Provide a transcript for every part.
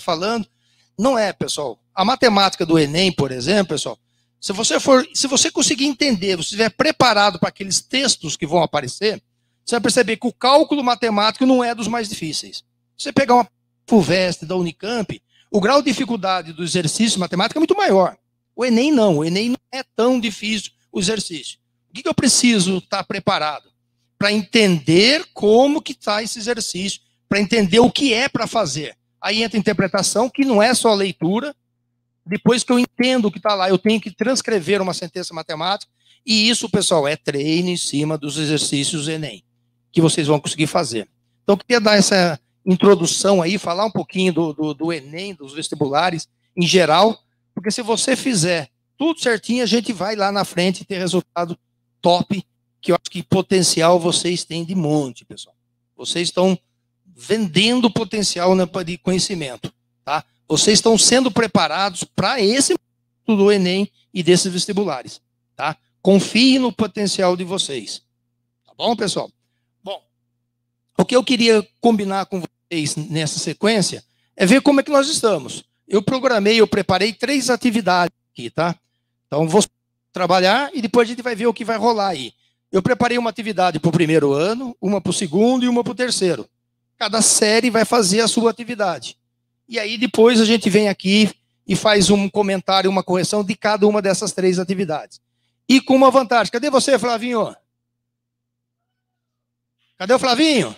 falando. Não é, pessoal. A matemática do Enem, por exemplo, pessoal, se você for, se você conseguir entender, você estiver preparado para aqueles textos que vão aparecer, você vai perceber que o cálculo matemático não é dos mais difíceis. Você pegar uma FUVEST da Unicamp, o grau de dificuldade do exercício matemático é muito maior. O Enem não, o Enem não é tão difícil o exercício. O que, que eu preciso estar preparado? Para entender como que está esse exercício, para entender o que é para fazer. Aí entra a interpretação, que não é só leitura. Depois que eu entendo o que está lá, eu tenho que transcrever uma sentença matemática. E isso, pessoal, é treino em cima dos exercícios Enem, que vocês vão conseguir fazer. Então, eu queria dar essa introdução aí, falar um pouquinho do, do, do Enem, dos vestibulares em geral, porque se você fizer tudo certinho, a gente vai lá na frente ter resultado top, que eu acho que potencial vocês têm de monte, pessoal. Vocês estão vendendo potencial de conhecimento, tá? Vocês estão sendo preparados para esse do Enem e desses vestibulares, tá? Confie no potencial de vocês. Tá bom, pessoal? Bom, o que eu queria combinar com vocês nessa sequência é ver como é que nós estamos. Eu programei, eu preparei três atividades aqui, tá? Então, vou trabalhar e depois a gente vai ver o que vai rolar aí. Eu preparei uma atividade para o primeiro ano, uma para o segundo e uma para o terceiro. Cada série vai fazer a sua atividade. E aí depois a gente vem aqui e faz um comentário, uma correção de cada uma dessas três atividades. E com uma vantagem. Cadê você, Flavinho? Cadê o Flavinho?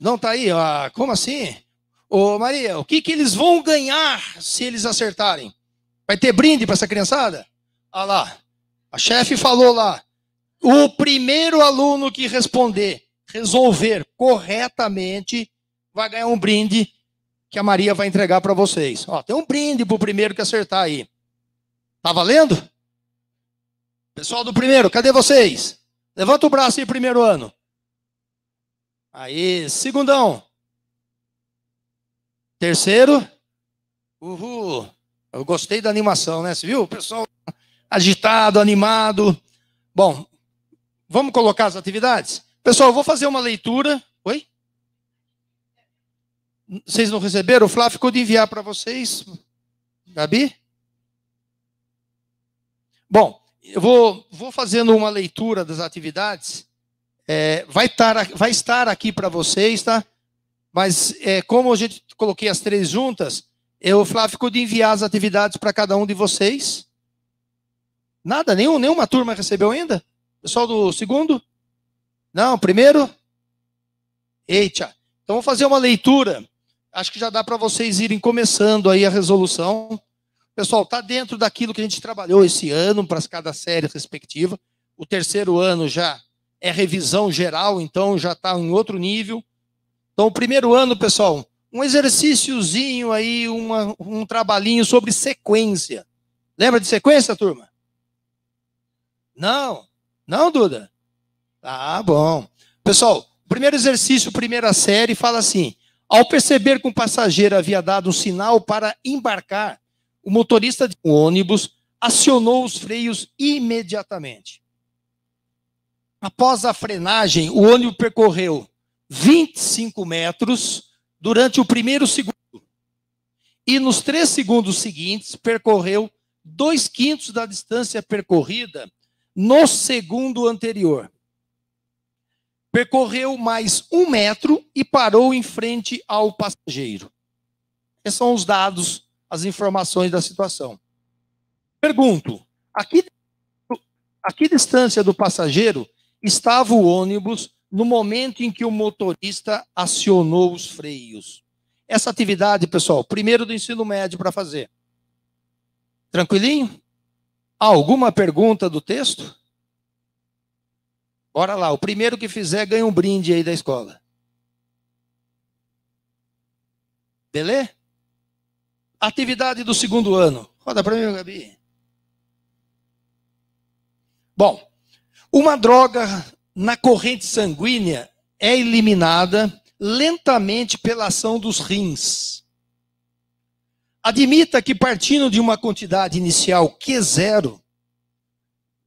Não está aí? Ah, como assim? Ô Maria, o que, que eles vão ganhar se eles acertarem? Vai ter brinde para essa criançada? Olha lá. A chefe falou lá. O primeiro aluno que responder, resolver corretamente, vai ganhar um brinde que a Maria vai entregar para vocês. Ó, tem um brinde para o primeiro que acertar aí. Tá valendo? Pessoal do primeiro, cadê vocês? Levanta o braço aí, primeiro ano. Aí, segundão. Terceiro. Uhul. Eu gostei da animação, né? Você viu? O pessoal agitado, animado. Bom, vamos colocar as atividades? Pessoal, eu vou fazer uma leitura. Oi? Vocês não receberam? O Flávio ficou de enviar para vocês. Gabi? Bom, eu vou, vou fazendo uma leitura das atividades. É, vai, estar, vai estar aqui para vocês, tá? Mas é, como a gente coloquei as três juntas, eu, Flávio, ficou de enviar as atividades para cada um de vocês. Nada, nenhum, nenhuma turma recebeu ainda? Pessoal do segundo? Não, primeiro? Eita. Então vou fazer uma leitura. Acho que já dá para vocês irem começando aí a resolução. Pessoal, está dentro daquilo que a gente trabalhou esse ano para cada série respectiva. O terceiro ano já é revisão geral, então já está em outro nível. Então, o primeiro ano, pessoal, um exercíciozinho aí, uma, um trabalhinho sobre sequência. Lembra de sequência, turma? Não? Não, Duda? Ah, bom. Pessoal, primeiro exercício, primeira série, fala assim: ao perceber que um passageiro havia dado um sinal para embarcar, o motorista de um ônibus acionou os freios imediatamente. Após a frenagem, o ônibus percorreu 25 metros durante o primeiro segundo. E nos três segundos seguintes, percorreu dois quintos da distância percorrida no segundo anterior. Percorreu mais um metro e parou em frente ao passageiro. Esses são os dados, as informações da situação. Pergunto: a que, a que distância do passageiro estava o ônibus no momento em que o motorista acionou os freios. Essa atividade, pessoal, primeiro do ensino médio para fazer. Tranquilinho? Alguma pergunta do texto? Bora lá, o primeiro que fizer ganha um brinde aí da escola. Beleza? Atividade do segundo ano. Roda para mim, Gabi. Bom, uma droga na corrente sanguínea é eliminada lentamente pela ação dos rins. Admita que partindo de uma quantidade inicial Q0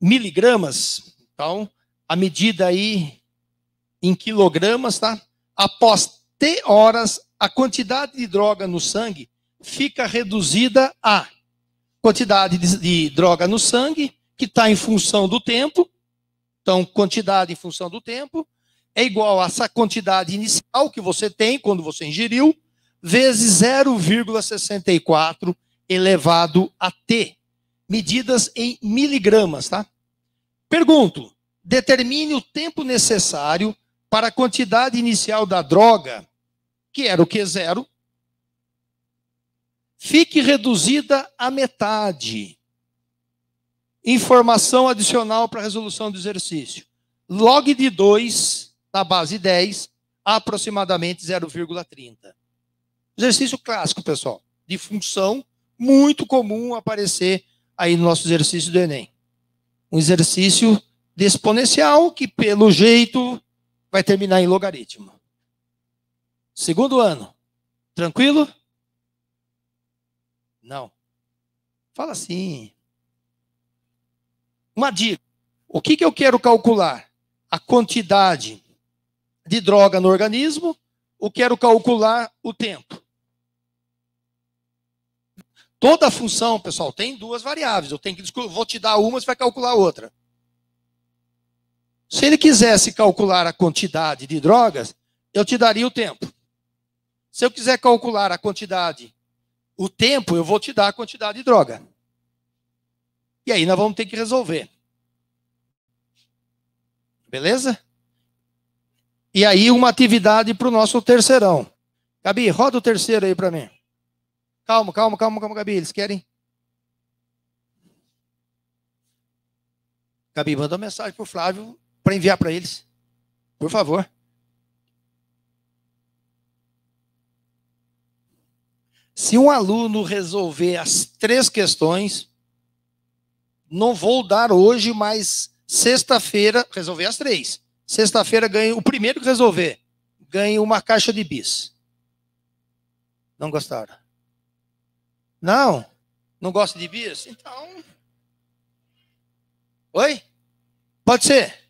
miligramas, então a medida aí em quilogramas, tá? Após T horas a quantidade de droga no sangue fica reduzida a quantidade de, de droga no sangue, que está em função do tempo, então quantidade em função do tempo, é igual a essa quantidade inicial que você tem quando você ingeriu, vezes 0,64 elevado a T, medidas em miligramas, tá? Pergunto, determine o tempo necessário para a quantidade inicial da droga, que era o Q0, fique reduzida à metade. Informação adicional para a resolução do exercício. Log de 2 na base 10, aproximadamente 0,30. Exercício clássico, pessoal, de função muito comum aparecer aí no nosso exercício do Enem. Um exercício de exponencial que, pelo jeito, vai terminar em logaritmo. Segundo ano. Tranquilo? Não. Fala assim. Uma dica. O que, que eu quero calcular? A quantidade de droga no organismo ou quero calcular o tempo? Toda função, pessoal, tem duas variáveis. Eu tenho que vou te dar uma, você vai calcular outra. Se ele quisesse calcular a quantidade de drogas, eu te daria o tempo. Se eu quiser calcular a quantidade o tempo, eu vou te dar a quantidade de droga. E aí nós vamos ter que resolver. Beleza? E aí uma atividade para o nosso terceirão. Gabi, roda o terceiro aí para mim. Calma, calma, calma, calma, Gabi. Eles querem? Gabi, manda uma mensagem para o Flávio para enviar para eles. Por favor. Se um aluno resolver as três questões, não vou dar hoje, mas sexta-feira, resolver as três. Sexta-feira ganho o primeiro que resolver, ganha uma caixa de bis. Não gostaram? Não? Não gosta de bis? Então. Oi? Pode ser.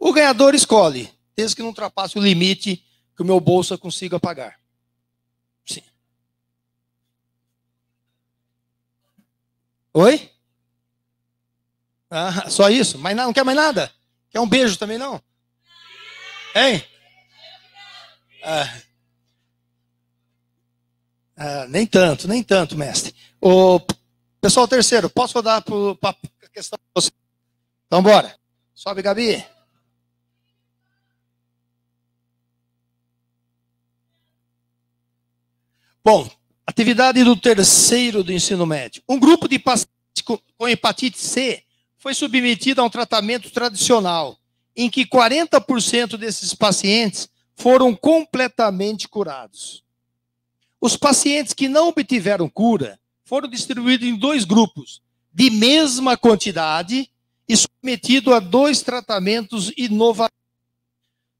O ganhador escolhe, desde que não ultrapasse o limite que o meu bolso consiga pagar. Sim. Oi? Ah, só isso? Mas não, quer mais nada? Quer um beijo também não? Hein? Ah. Ah, nem tanto, nem tanto, mestre. O pessoal terceiro, posso rodar para a questão você? Então, bora. Sobe, Gabi. Bom, atividade do terceiro do ensino médio. Um grupo de pacientes com hepatite C foi submetido a um tratamento tradicional, em que 40% desses pacientes foram completamente curados. Os pacientes que não obtiveram cura foram distribuídos em dois grupos, de mesma quantidade, e submetidos a dois tratamentos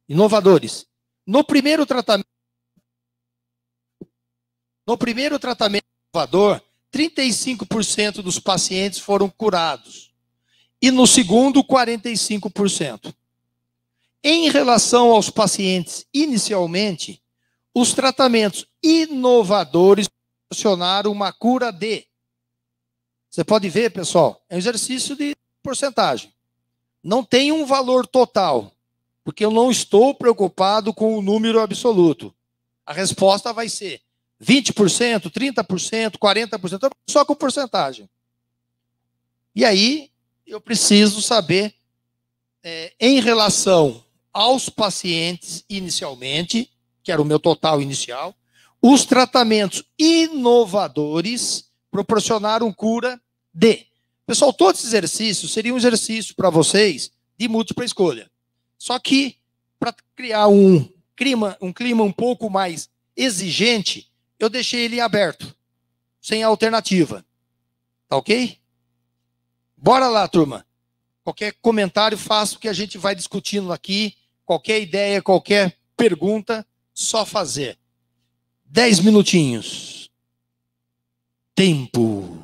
inovadores. No primeiro tratamento, no primeiro tratamento inovador, 35% dos pacientes foram curados. E no segundo, 45%. Em relação aos pacientes inicialmente, os tratamentos inovadores proporcionaram uma cura de. Você pode ver, pessoal, é um exercício de porcentagem. Não tem um valor total, porque eu não estou preocupado com o número absoluto. A resposta vai ser 20%, 30%, 40%, só com porcentagem. E aí, eu preciso saber, é, em relação aos pacientes inicialmente, que era o meu total inicial, os tratamentos inovadores proporcionaram cura de. Pessoal, todos esses exercícios seriam um exercício para vocês de múltipla escolha. Só que, para criar um clima, um clima um pouco mais exigente, eu deixei ele aberto, sem alternativa. Tá ok? Bora lá, turma. Qualquer comentário, faça o que a gente vai discutindo aqui. Qualquer ideia, qualquer pergunta, só fazer. Dez minutinhos. Tempo.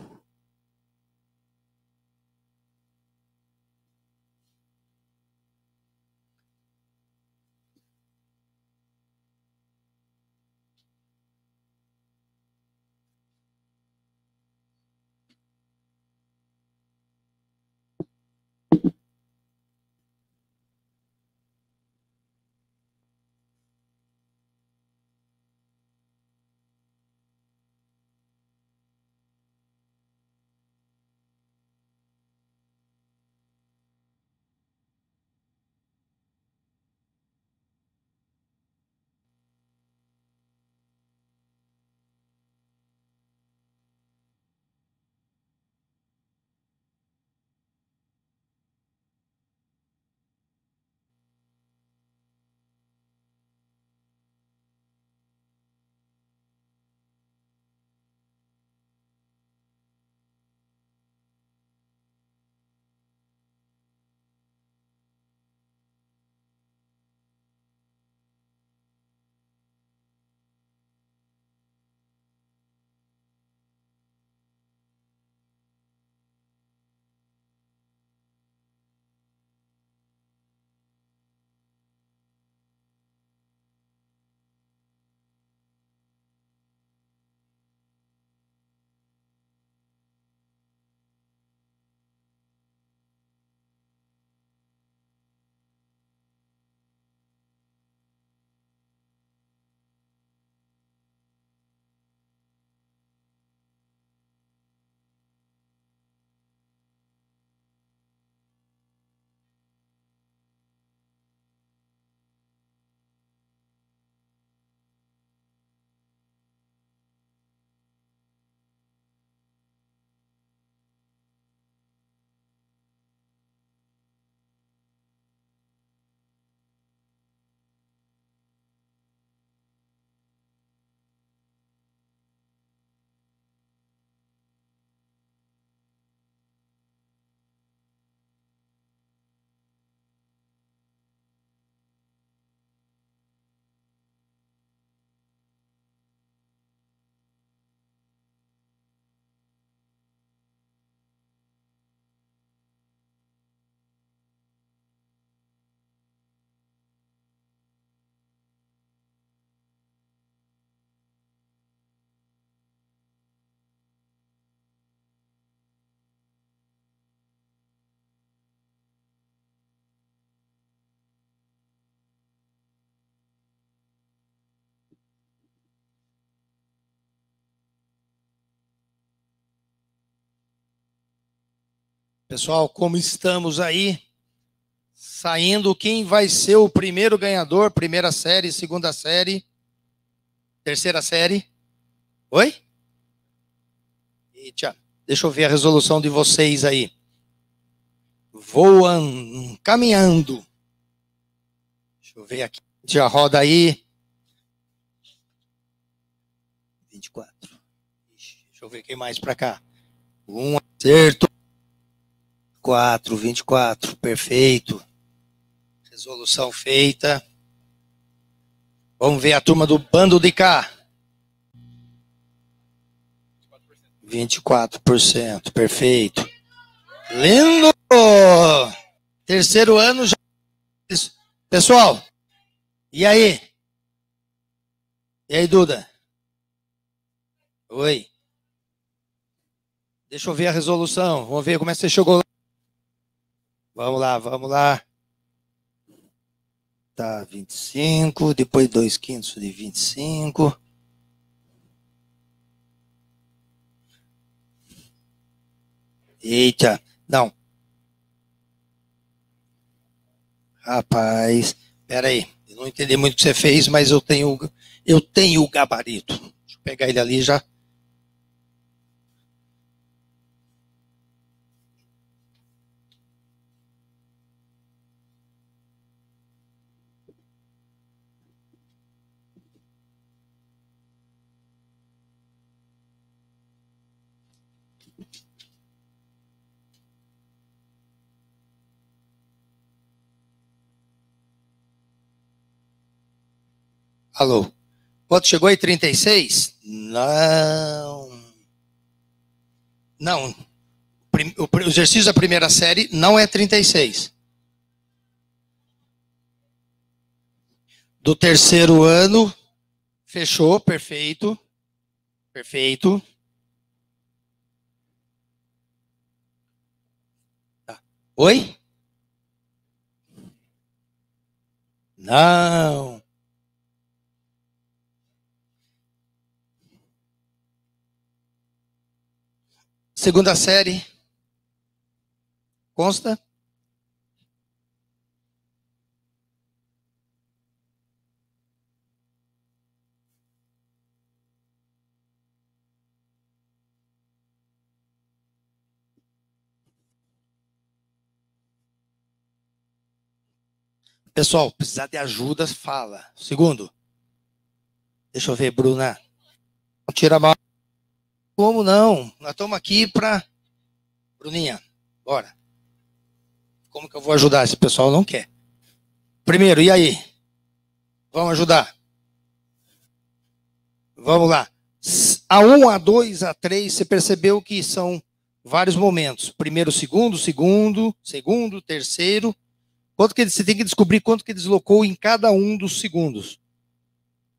Pessoal, como estamos aí saindo, quem vai ser o primeiro ganhador? Primeira série, segunda série, terceira série? Oi? Eita, deixa eu ver a resolução de vocês aí. Voam, caminhando. Deixa eu ver aqui. Já roda aí. 24. Deixa eu ver quem mais para cá. Um acerto. 24, 24, perfeito. Resolução feita. Vamos ver a turma do bando de cá. 24%, perfeito. Lindo! Terceiro ano já. Pessoal, e aí? E aí, Duda? Oi. Deixa eu ver a resolução. Vamos ver como é que você chegou lá. Vamos lá, vamos lá. Tá, 25, depois 2 quintos de 25. Eita, não. Rapaz, pera aí. Eu não entendi muito o que você fez, mas eu tenho, eu tenho o gabarito. Deixa eu pegar ele ali já. Alô? Quanto chegou aí? 36? Não. Não. O exercício da primeira série não é 36. Do terceiro ano, fechou, perfeito. Perfeito. Tá. Oi? Não. Segunda série. Consta? Pessoal, precisar de ajuda, fala. Segundo. Deixa eu ver, Bruna. Tira mal. Como não? Nós estamos aqui para. Bruninha, bora. Como que eu vou ajudar? Esse pessoal não quer. Primeiro, e aí? Vamos ajudar? Vamos lá. A 1, a 2, a 3, você percebeu que são vários momentos. Primeiro, segundo, segundo, segundo, terceiro Quanto que você tem que descobrir quanto que deslocou em cada um dos segundos.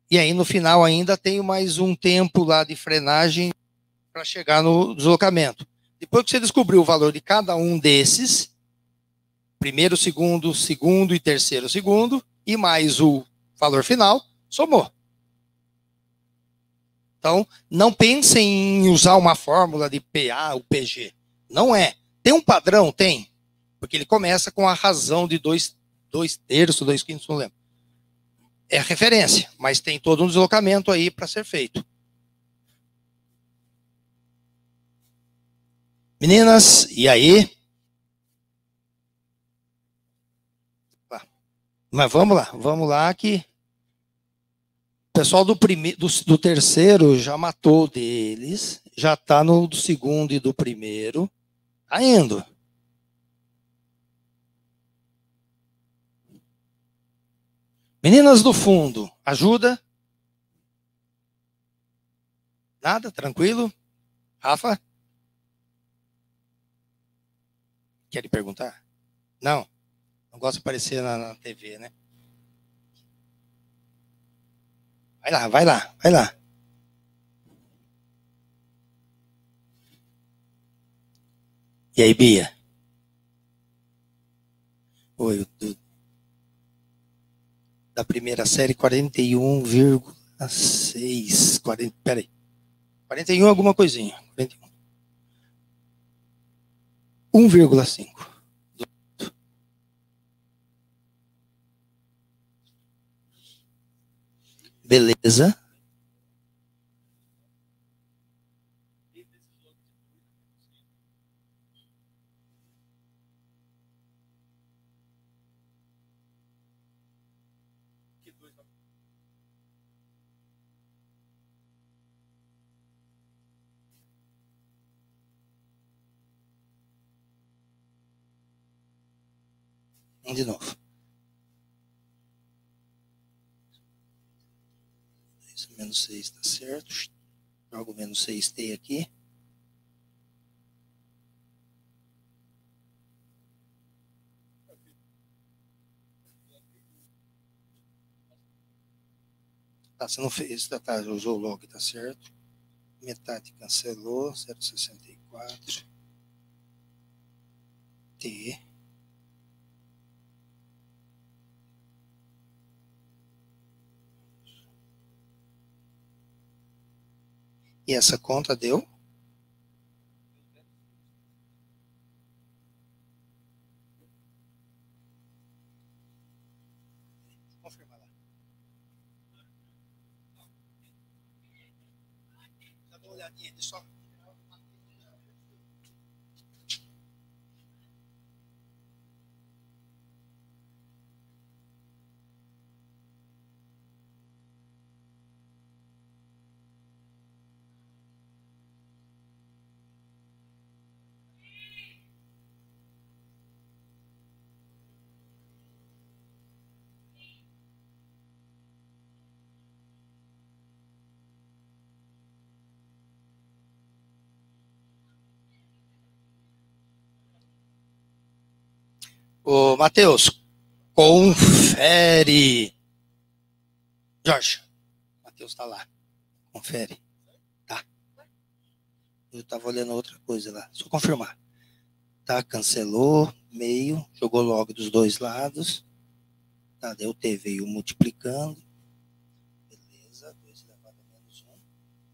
E aí no final ainda tem mais um tempo lá de frenagem para chegar no deslocamento. Depois que você descobriu o valor de cada um desses, primeiro segundo, segundo e terceiro segundo, e mais o valor final, somou. Então, não pensem em usar uma fórmula de PA ou PG. Não é. Tem um padrão? Tem. Porque ele começa com a razão de dois, dois terços, dois quintos, não lembro. É referência, mas tem todo um deslocamento aí para ser feito. Meninas, e aí? Mas vamos lá, vamos lá que o pessoal do, prime... do, do terceiro já matou deles, já está no do segundo e do primeiro. Está indo. Meninas do fundo, ajuda? Nada? Tranquilo? Rafa? Quer lhe perguntar? Não. Não gosta de aparecer na, na TV, né? Vai lá, vai lá, vai lá. E aí, Bia? Oi, eu, da primeira série, 41,6. 40, peraí. 41 alguma coisinha. 41. 1,5. Beleza. De novo. menos 6 está certo. Jogo menos 6T aqui. Tá, você não fez, tá, tá, usou o log, tá certo. Metade cancelou, 0,64. T. E essa conta deu? Só. Ô, Matheus, confere. Jorge, Matheus está lá. Confere. Tá. Eu estava olhando outra coisa lá. Só confirmar. Tá, cancelou. meio, jogou log dos dois lados. Tá, o T veio multiplicando. Beleza, 2 elevado a menos 1.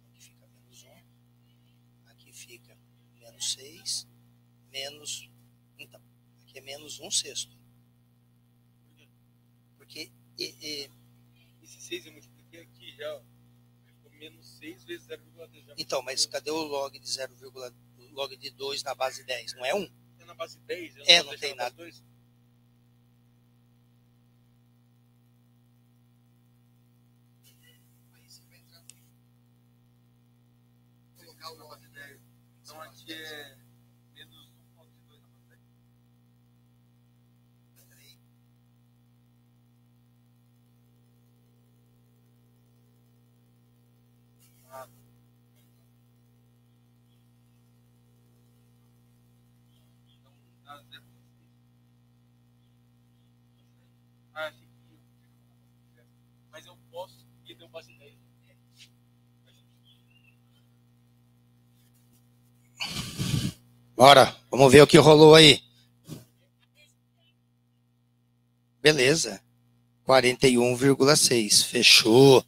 Aqui fica menos 1. Aqui fica menos 6. Menos. Menos 1 sexto. Porque. E, e, Esse 6 eu multipliquei aqui já. Ficou menos 6 vezes 0,2. então, mas cadê o log de 0, log de 2 na base 10? Não é 1? É na base 10? É, não tem nada. 2? Colocar o na base 10. Então aqui é Ah, que ia. Mas eu posso e deu base 10. Bora, vamos ver o que rolou aí. Beleza. 41,6. Fechou.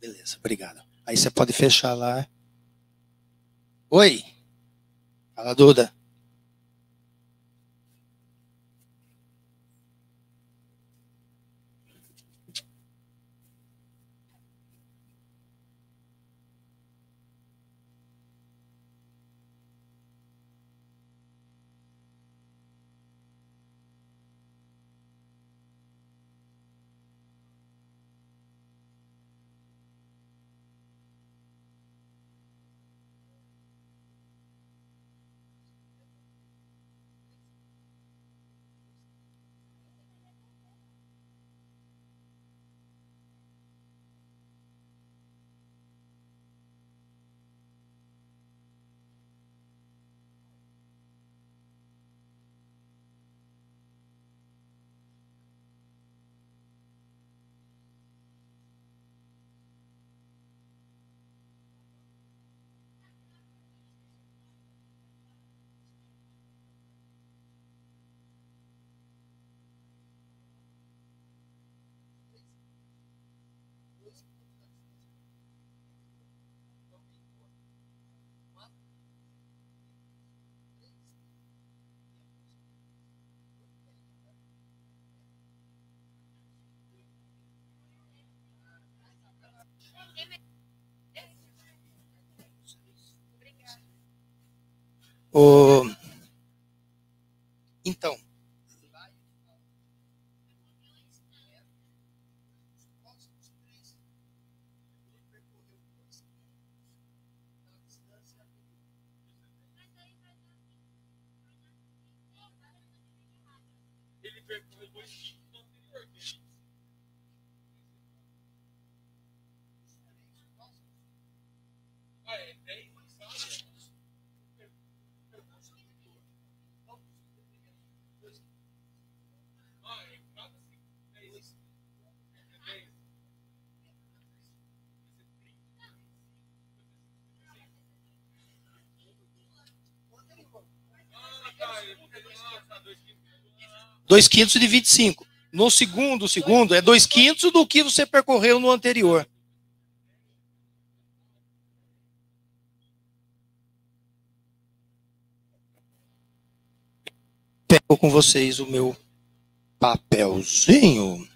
Beleza, obrigado. Aí você pode fechar lá. Oi. Fala, Duda. O... 2 quintos de 25. No segundo, segundo é 2 quintos do que você percorreu no anterior. Pego com vocês o meu papelzinho.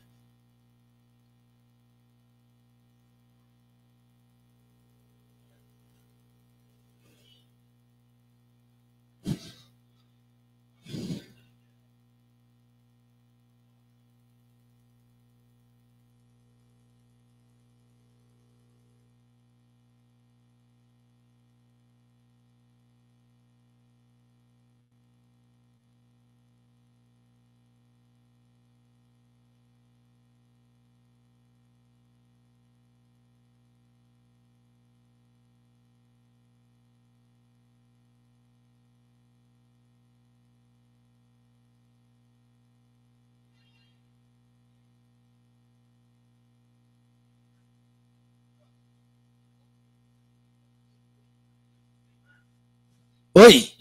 Oi.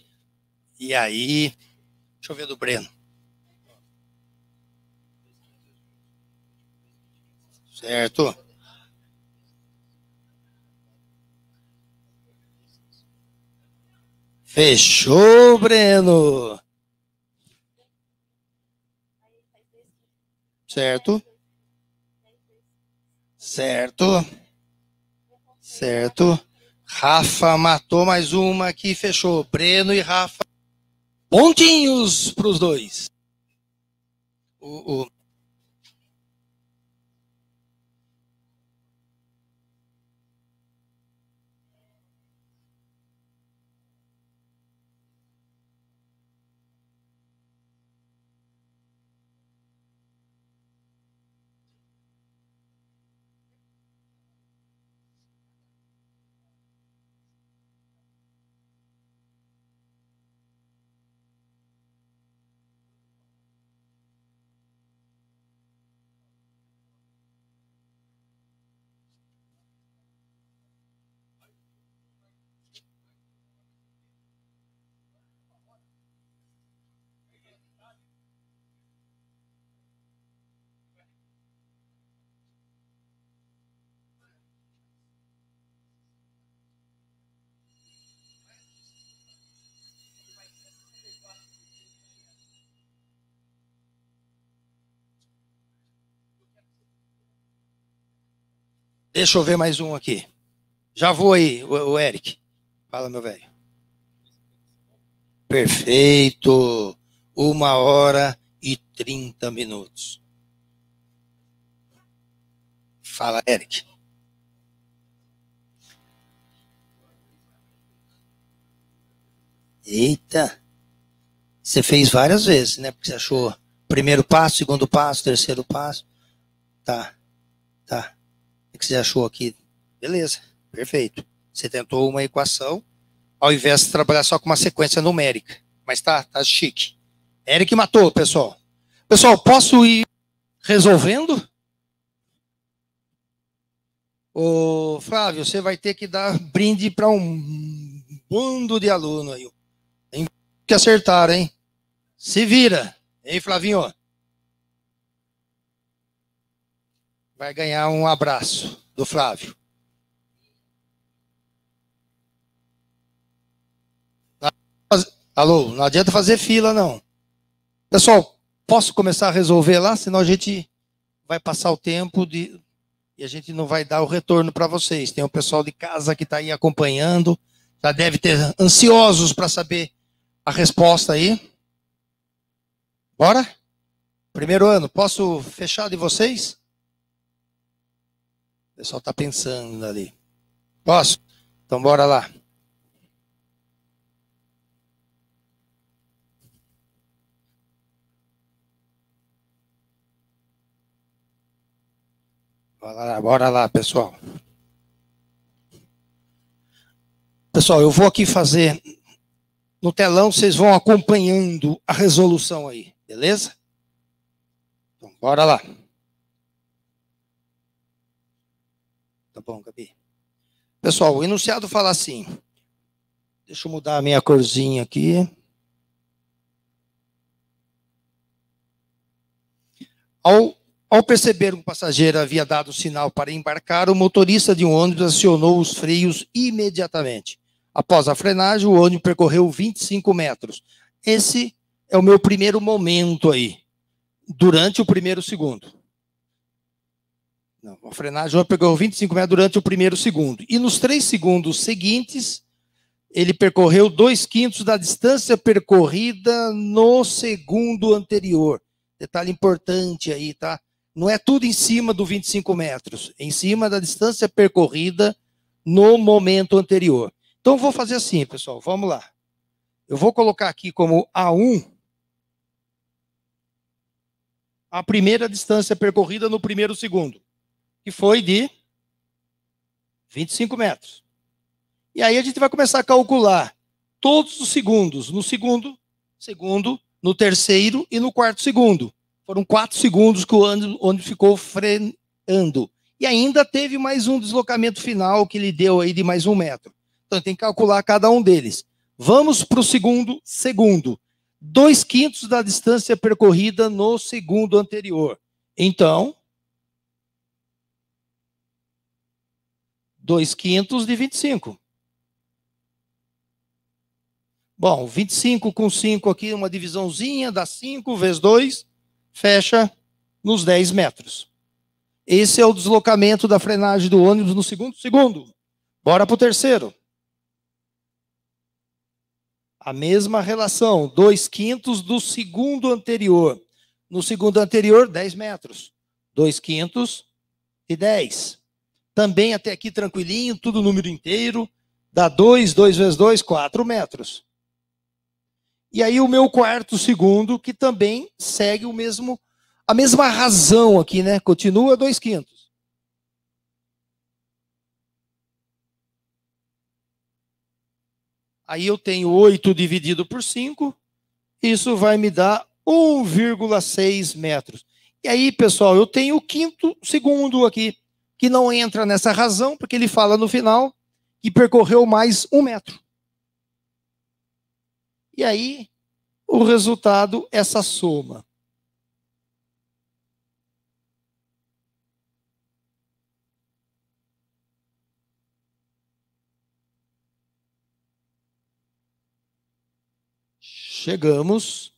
E aí? Deixa eu ver do Breno. Certo. Fechou, Breno. Certo. Certo. Certo. Rafa matou mais uma aqui, fechou. Breno e Rafa. Pontinhos para os dois. O, o, Deixa eu ver mais um aqui. Já vou aí, o, o Eric. Fala, meu velho. Perfeito. Uma hora e trinta minutos. Fala, Eric. Eita. Você fez várias vezes, né? Porque você achou primeiro passo, segundo passo, terceiro passo. Tá. Tá que você achou aqui? Beleza, perfeito. Você tentou uma equação, ao invés de trabalhar só com uma sequência numérica. Mas tá, tá chique. Eric matou, pessoal. Pessoal, posso ir resolvendo? Ô, Flávio, você vai ter que dar brinde para um bando de aluno aí. Tem que acertar, hein? Se vira. Hein, Flavinho? Vai ganhar um abraço do Flávio. Alô, não adianta fazer fila, não. Pessoal, posso começar a resolver lá? Senão a gente vai passar o tempo de, e a gente não vai dar o retorno para vocês. Tem o pessoal de casa que está aí acompanhando, já deve ter ansiosos para saber a resposta aí. Bora? Primeiro ano, posso fechar de vocês? Pessoal está pensando ali. Posso? Então bora lá. Bora lá, bora lá, pessoal. Pessoal, eu vou aqui fazer no telão, vocês vão acompanhando a resolução aí, beleza? Então, bora lá. Tá bom, Gabi? Pessoal, o enunciado fala assim. Deixa eu mudar a minha corzinha aqui. Ao, ao perceber que o passageiro havia dado sinal para embarcar, o motorista de um ônibus acionou os freios imediatamente. Após a frenagem, o ônibus percorreu 25 metros. Esse é o meu primeiro momento aí, durante o primeiro segundo. Não, a frenagem pegou 25 metros durante o primeiro segundo. E nos três segundos seguintes, ele percorreu dois quintos da distância percorrida no segundo anterior. Detalhe importante aí, tá? Não é tudo em cima do 25 metros, é em cima da distância percorrida no momento anterior. Então, vou fazer assim, pessoal, vamos lá. Eu vou colocar aqui como A1 a primeira distância percorrida no primeiro segundo que foi de 25 metros. E aí a gente vai começar a calcular todos os segundos, no segundo, segundo, no terceiro e no quarto segundo. Foram quatro segundos que o ônibus ficou freando. E ainda teve mais um deslocamento final que ele deu aí de mais um metro. Então tem que calcular cada um deles. Vamos para o segundo segundo. Dois quintos da distância percorrida no segundo anterior. Então, dois quintos de 25. Bom, 25 com 5 aqui, uma divisãozinha, dá 5 vezes 2, fecha nos 10 metros. Esse é o deslocamento da frenagem do ônibus no segundo segundo. Bora para o terceiro. A mesma relação, 2 quintos do segundo anterior. No segundo anterior, 10 metros. 2 quintos de 10. Também até aqui tranquilinho, tudo número inteiro. Dá 2, 2 vezes 2, 4 metros. E aí o meu quarto segundo, que também segue o mesmo, a mesma razão aqui, né? Continua dois quintos. Aí eu tenho 8 dividido por 5, isso vai me dar 1,6 metros. E aí, pessoal, eu tenho o quinto segundo aqui, que não entra nessa razão, porque ele fala no final que percorreu mais um metro. E aí, o resultado, essa soma. Chegamos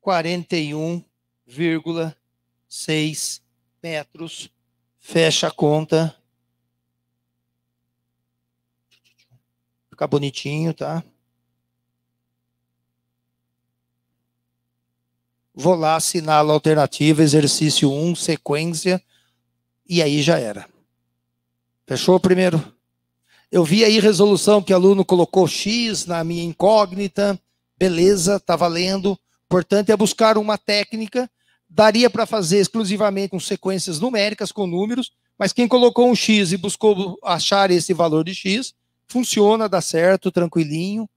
41,6 metros. Fecha a conta. Fica bonitinho, tá? vou lá, assinar a alternativa, exercício 1, sequência, e aí já era. Fechou primeiro? Eu vi aí resolução que o aluno colocou X na minha incógnita, beleza, está valendo. Importante é buscar uma técnica. Daria para fazer exclusivamente com sequências numéricas, com números, mas quem colocou um X e buscou achar esse valor de X, funciona, dá certo, tranquilinho.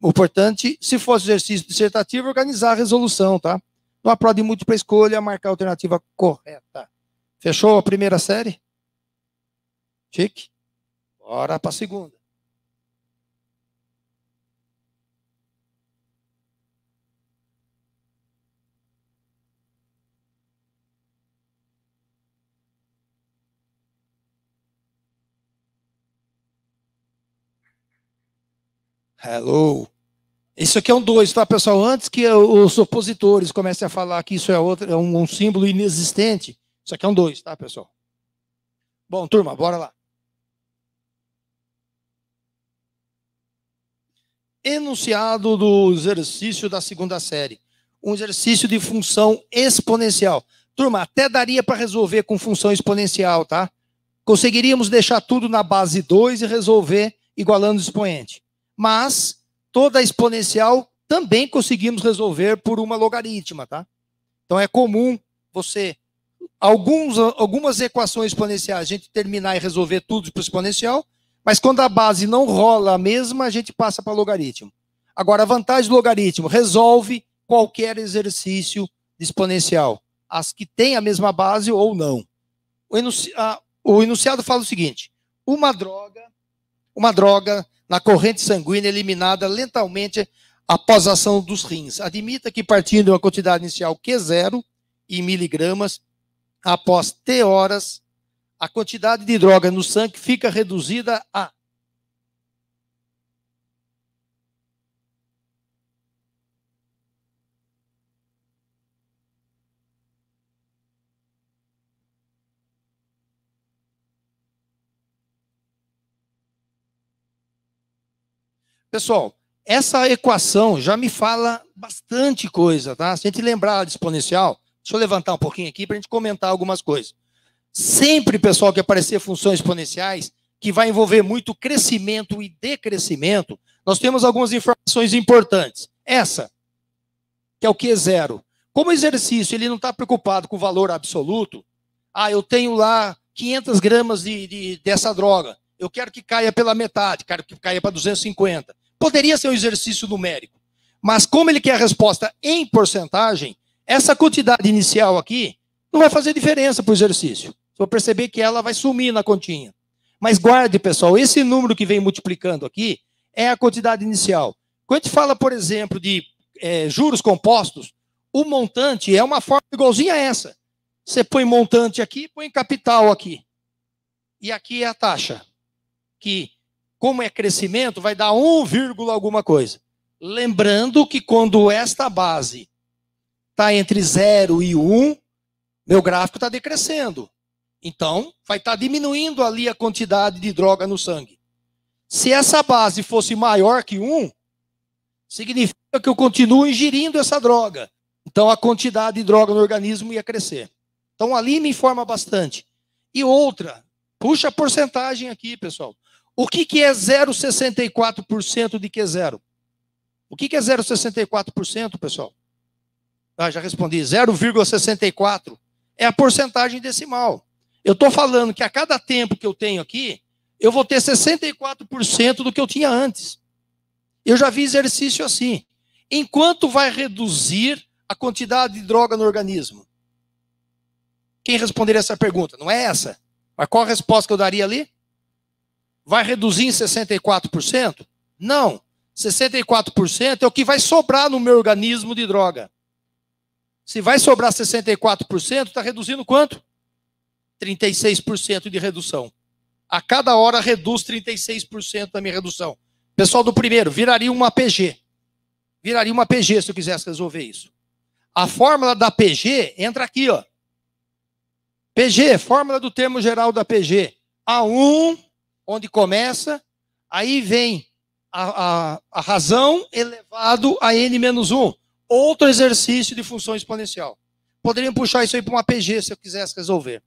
O importante, se fosse exercício dissertativo, organizar a resolução, tá? Não aprode muito para escolha, marcar a alternativa correta. Fechou a primeira série? Tique. Bora para a segunda. Hello. Isso aqui é um 2, tá, pessoal? Antes que os opositores comecem a falar que isso é, outro, é um, um símbolo inexistente, isso aqui é um 2, tá, pessoal? Bom, turma, bora lá. Enunciado do exercício da segunda série. Um exercício de função exponencial. Turma, até daria para resolver com função exponencial, tá? Conseguiríamos deixar tudo na base 2 e resolver igualando o expoente. Mas toda exponencial também conseguimos resolver por uma logaritma, tá? Então é comum você alguns, algumas equações exponenciais a gente terminar e resolver tudo por exponencial, mas quando a base não rola a mesma, a gente passa para logaritmo. Agora, a vantagem do logaritmo resolve qualquer exercício de exponencial, as que têm a mesma base ou não. O, enunciado, o enunciado fala o seguinte: uma droga, uma droga na corrente sanguínea eliminada lentamente após a ação dos rins. Admita que partindo de uma quantidade inicial Q0 em miligramas, após T horas, a quantidade de droga no sangue fica reduzida a Pessoal, essa equação já me fala bastante coisa, tá? Se a gente lembrar de exponencial, deixa eu levantar um pouquinho aqui para a gente comentar algumas coisas. Sempre, pessoal, que aparecer funções exponenciais, que vai envolver muito crescimento e decrescimento, nós temos algumas informações importantes. Essa, que é o Q0. Como exercício ele não está preocupado com o valor absoluto, ah, eu tenho lá 500 gramas de, de, dessa droga, eu quero que caia pela metade, quero que caia para 250. Poderia ser um exercício numérico, mas como ele quer a resposta em porcentagem, essa quantidade inicial aqui não vai fazer diferença para o exercício. Você vai perceber que ela vai sumir na continha. Mas guarde, pessoal, esse número que vem multiplicando aqui é a quantidade inicial. Quando a gente fala, por exemplo, de é, juros compostos, o montante é uma forma igualzinha a essa. Você põe montante aqui, põe capital aqui. E aqui é a taxa. Que, como é crescimento, vai dar 1, alguma coisa. Lembrando que quando esta base está entre 0 e 1, meu gráfico está decrescendo. Então, vai estar tá diminuindo ali a quantidade de droga no sangue. Se essa base fosse maior que 1, significa que eu continuo ingerindo essa droga. Então, a quantidade de droga no organismo ia crescer. Então, ali me informa bastante. E outra, puxa a porcentagem aqui, pessoal. O que, que é 0,64% de Q0? O que, que é 0,64%, pessoal? Ah, já respondi. 0,64 é a porcentagem decimal. Eu estou falando que a cada tempo que eu tenho aqui, eu vou ter 64% do que eu tinha antes. Eu já vi exercício assim. Enquanto vai reduzir a quantidade de droga no organismo? Quem responderia essa pergunta? Não é essa. Mas qual a resposta que eu daria ali? Vai reduzir em 64%? Não. 64% é o que vai sobrar no meu organismo de droga. Se vai sobrar 64%, está reduzindo quanto? 36% de redução. A cada hora reduz 36% da minha redução. Pessoal do primeiro, viraria uma PG. Viraria uma PG se eu quisesse resolver isso. A fórmula da PG entra aqui, ó. PG, fórmula do termo geral da PG. A1, onde começa, aí vem a, a, a razão elevado a n menos 1 outro exercício de função exponencial. Poderiam puxar isso aí para uma PG se eu quisesse resolver.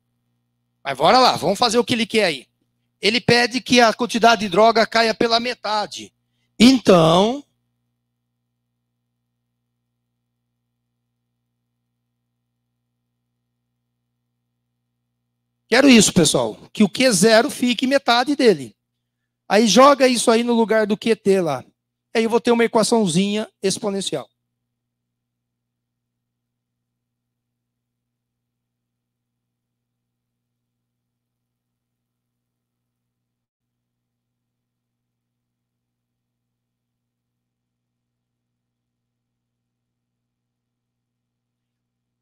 Mas bora lá, vamos fazer o que ele quer aí. Ele pede que a quantidade de droga caia pela metade. Então, Quero isso, pessoal. Que o Q0 fique metade dele. Aí joga isso aí no lugar do QT lá. Aí eu vou ter uma equaçãozinha exponencial.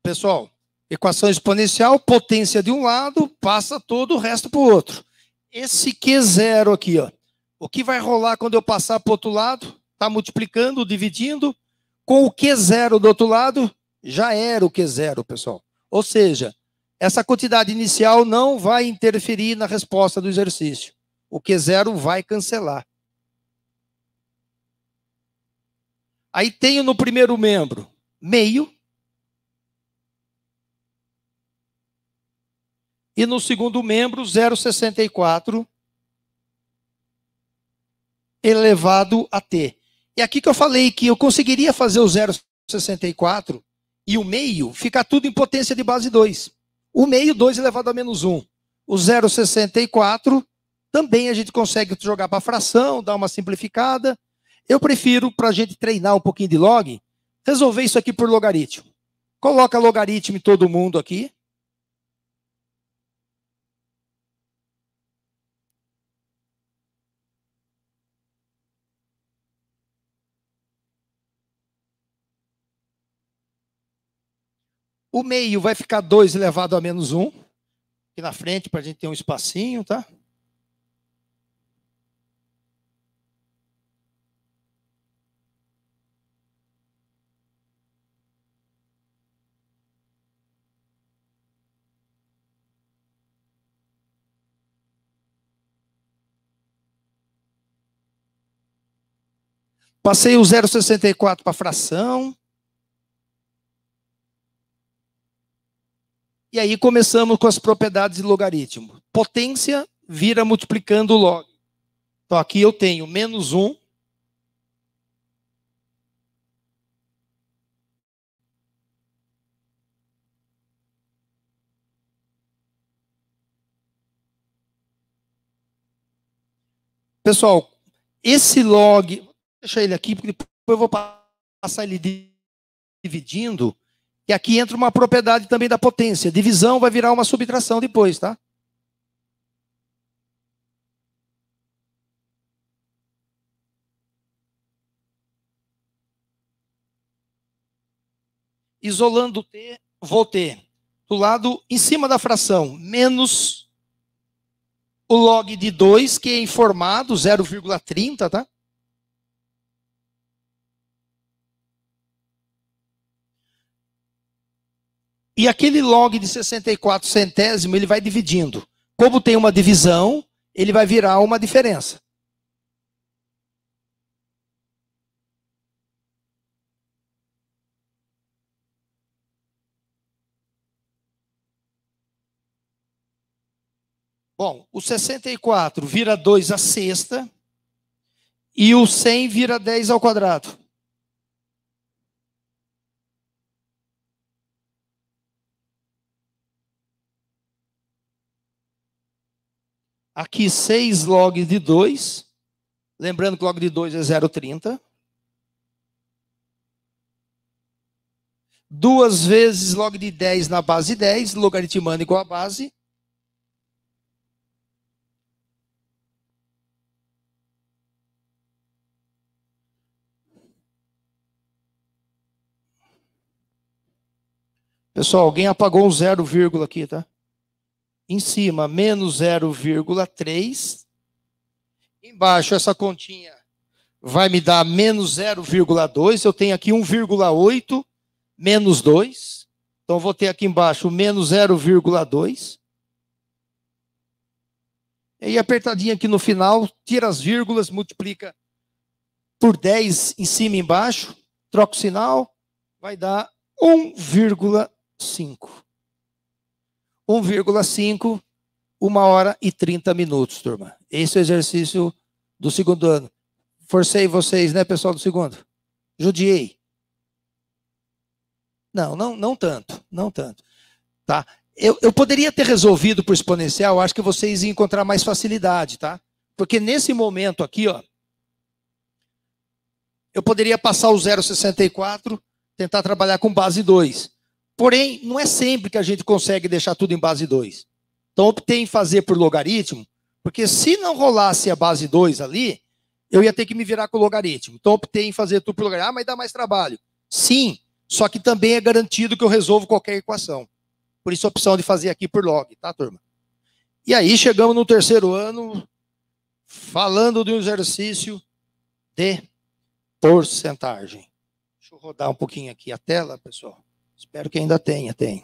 Pessoal, equação exponencial, potência de um lado, passa todo o resto para o outro. Esse Q0 aqui, ó, o que vai rolar quando eu passar para o outro lado? Está multiplicando, dividindo. Com o Q0 do outro lado, já era o Q0, pessoal. Ou seja, essa quantidade inicial não vai interferir na resposta do exercício. O Q0 vai cancelar. Aí tenho no primeiro membro meio e no segundo membro 0,64 elevado a t. E aqui que eu falei que eu conseguiria fazer o 0,64 e o meio ficar tudo em potência de base 2. O meio 2 elevado a menos 1. O 0,64 também a gente consegue jogar para fração, dar uma simplificada. Eu prefiro, para a gente treinar um pouquinho de log, resolver isso aqui por logaritmo. Coloca logaritmo em todo mundo aqui. O meio vai ficar 2 elevado a menos 1. Aqui na frente, para a gente ter um espacinho, tá? Passei o 0,64 para fração. E aí começamos com as propriedades de logaritmo. Potência vira multiplicando o log. Então aqui eu tenho menos 1 Pessoal, esse log, deixa ele aqui, porque depois eu vou passar ele dividindo. E aqui entra uma propriedade também da potência. Divisão vai virar uma subtração depois, tá? Isolando o T, vou ter do lado em cima da fração menos o log de 2, que é informado 0,30, tá? E aquele log de 64 centésimo, ele vai dividindo. Como tem uma divisão, ele vai virar uma diferença. Bom, o 64 vira 2 a sexta e o 100 vira 10 ao quadrado. Aqui 6 log de 2. Lembrando que log de 2 é 0,30. Duas vezes log de 10 na base 10, logaritmando igual a base. Pessoal, alguém apagou um zero vírgula aqui, tá? Em cima, menos 0,3. Embaixo, essa continha vai me dar menos 0,2. Eu tenho aqui 1,8 menos 2. Então, vou ter aqui embaixo menos 0,2. E aí, apertadinha aqui no final, tira as vírgulas, multiplica por 10 em cima e embaixo, troca o sinal, vai dar 1,2. 5. 1,5, uma hora e 30 minutos, turma. Esse é o exercício do segundo ano. Forcei vocês, né, pessoal do segundo? Judiei. Não, não, não tanto, não tanto. Tá? Eu, eu poderia ter resolvido por exponencial, acho que vocês iam encontrar mais facilidade, tá? Porque nesse momento aqui, ó, eu poderia passar o 0,64, tentar trabalhar com base 2. Porém, não é sempre que a gente consegue deixar tudo em base 2. Então, optei em fazer por logaritmo, porque se não rolasse a base 2 ali, eu ia ter que me virar com o logaritmo. Então, optei em fazer tudo por logaritmo. Ah, mas dá mais trabalho. Sim, só que também é garantido que eu resolvo qualquer equação. Por isso, a opção de fazer aqui por log, tá, turma? E aí, chegamos no terceiro ano, falando de um exercício de porcentagem. Deixa eu rodar um pouquinho aqui a tela, pessoal. Espero que ainda tenha, tem.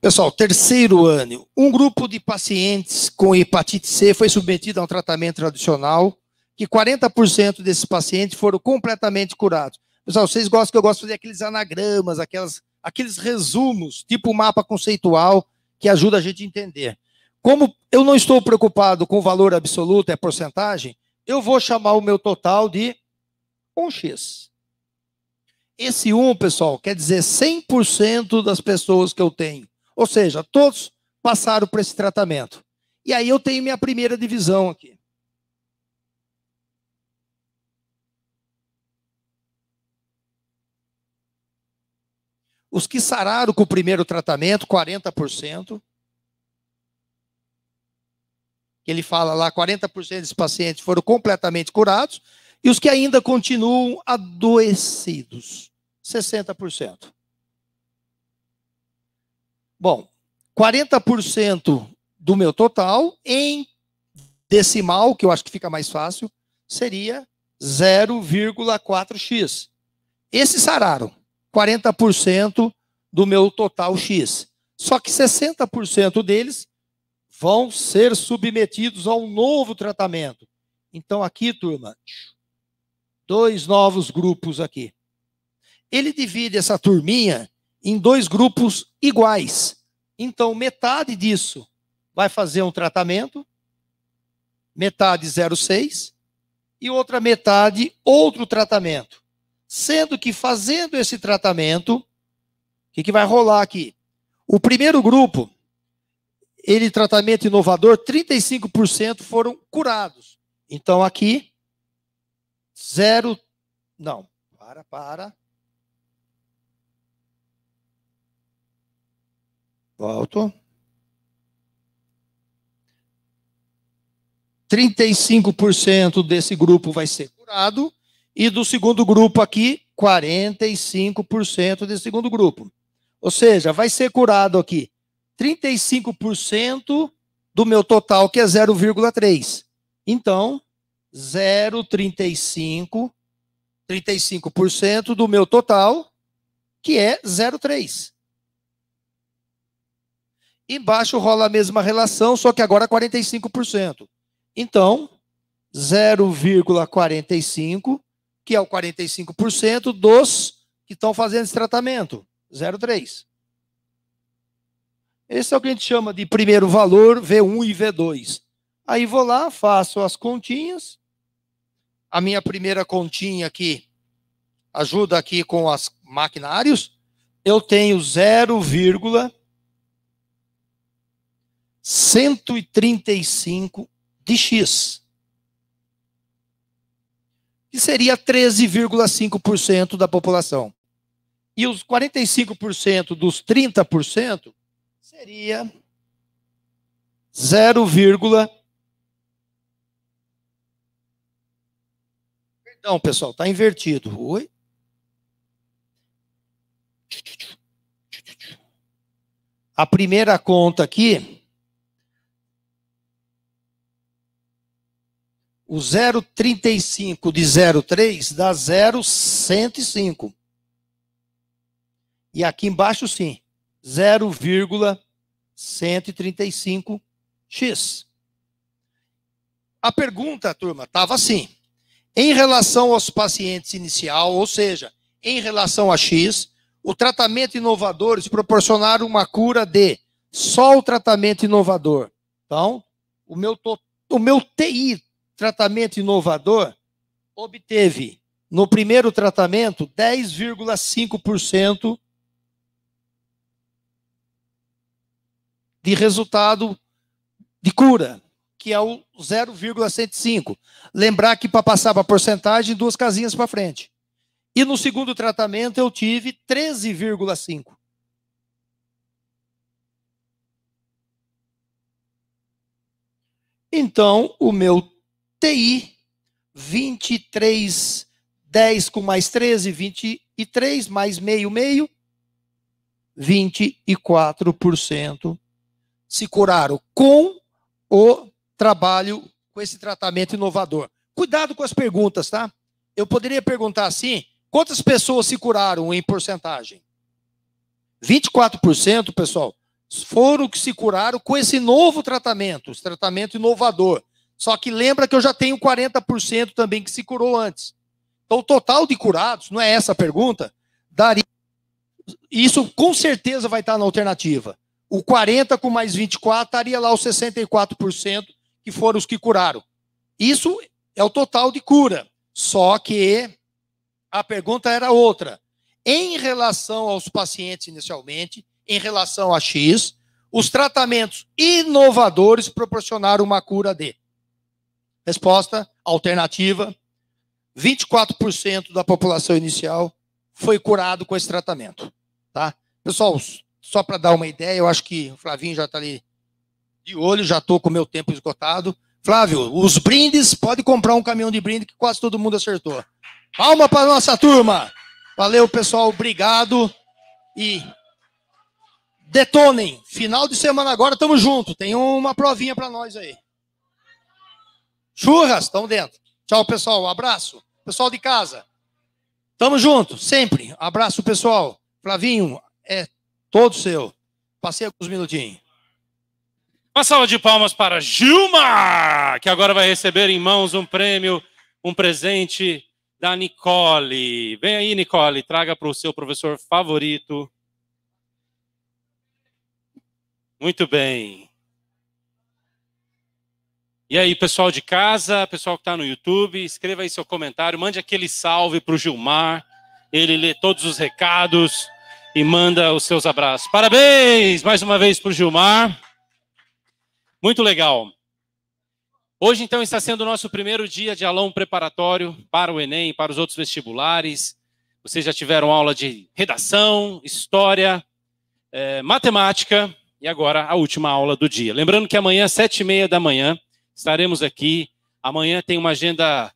Pessoal, terceiro ano, um grupo de pacientes com hepatite C foi submetido a um tratamento tradicional que 40% desses pacientes foram completamente curados. Pessoal, vocês gostam que eu gosto de fazer aqueles anagramas, aquelas, aqueles resumos, tipo mapa conceitual, que ajuda a gente a entender. Como eu não estou preocupado com o valor absoluto, é porcentagem, eu vou chamar o meu total de 1x. Esse 1, pessoal, quer dizer 100% das pessoas que eu tenho. Ou seja, todos passaram por esse tratamento. E aí eu tenho minha primeira divisão aqui. Os que sararam com o primeiro tratamento, 40%. Ele fala lá, 40% desses pacientes foram completamente curados. E os que ainda continuam adoecidos, 60%. Bom, 40% do meu total em decimal, que eu acho que fica mais fácil, seria 0,4x. Esses sararam. 40% do meu total X. Só que 60% deles vão ser submetidos a um novo tratamento. Então, aqui, turma, dois novos grupos aqui. Ele divide essa turminha em dois grupos iguais. Então, metade disso vai fazer um tratamento, metade 0,6, e outra metade outro tratamento. Sendo que fazendo esse tratamento, o que, que vai rolar aqui? O primeiro grupo, ele tratamento inovador, 35% foram curados. Então aqui 0. Não, para, para. Volto. 35% desse grupo vai ser curado, e do segundo grupo aqui, 45% desse segundo grupo. Ou seja, vai ser curado aqui 35% do meu total, que é 0,3. Então, 0,35, 35% do meu total, que é 0,3. Embaixo rola a mesma relação, só que agora 45%. Então, 0,45, que é o 45% dos que estão fazendo esse tratamento. 0,3. Esse é o que a gente chama de primeiro valor, V1 e V2. Aí vou lá, faço as continhas. A minha primeira continha aqui ajuda aqui com os maquinários. Eu tenho 0,135 de X. Que seria 13,5% da população. E os 45% dos 30% seria 0, Perdão, pessoal, está invertido. Oi? A primeira conta aqui O 0,35 de 0,3 dá 0,105. E aqui embaixo, sim, 0,135x. A pergunta, turma, estava assim. Em relação aos pacientes inicial, ou seja, em relação a X, o tratamento inovador proporcionaram uma cura de só o tratamento inovador. Então, o meu, o meu TI tratamento inovador obteve no primeiro tratamento 10,5% de resultado de cura, que é o 0,105. Lembrar que para passar para porcentagem, duas casinhas para frente. E no segundo tratamento eu tive 13,5. Então, o meu TI, 23, 10 com mais 13, 23, mais meio, meio, 24% se curaram com o trabalho, com esse tratamento inovador. Cuidado com as perguntas, tá? Eu poderia perguntar assim: quantas pessoas se curaram em porcentagem? 24%, pessoal, foram que se curaram com esse novo tratamento, esse tratamento inovador. Só que lembra que eu já tenho 40% também que se curou antes. Então, o total de curados, não é essa a pergunta, daria. Isso com certeza vai estar na alternativa. O 40 com mais 24 estaria lá os 64% que foram os que curaram. Isso é o total de cura. Só que a pergunta era outra. Em relação aos pacientes inicialmente, em relação a X, os tratamentos inovadores proporcionaram uma cura de Resposta alternativa: 24% da população inicial foi curado com esse tratamento. Tá? Pessoal, só para dar uma ideia, eu acho que o Flavinho já está ali de olho, já estou com o meu tempo esgotado. Flávio, os brindes, pode comprar um caminhão de brinde que quase todo mundo acertou. Palma para nossa turma. Valeu, pessoal, obrigado. E detonem. Final de semana agora, tamo junto. Tem uma provinha para nós aí. Churras, estão dentro. Tchau, pessoal. Um abraço. Pessoal de casa. Tamo junto, sempre. Abraço, pessoal. Flavinho, é todo seu. Passei alguns minutinhos. Uma salva de palmas para Gilmar, que agora vai receber em mãos um prêmio, um presente da Nicole. Vem aí, Nicole, traga para o seu professor favorito. Muito bem. E aí, pessoal de casa, pessoal que está no YouTube, escreva aí seu comentário, mande aquele salve para o Gilmar. Ele lê todos os recados e manda os seus abraços. Parabéns mais uma vez para o Gilmar. Muito legal. Hoje, então, está sendo o nosso primeiro dia de aulão preparatório para o Enem, para os outros vestibulares. Vocês já tiveram aula de redação, história, é, matemática e agora a última aula do dia. Lembrando que amanhã, sete e meia da manhã, estaremos aqui. Amanhã tem uma agenda,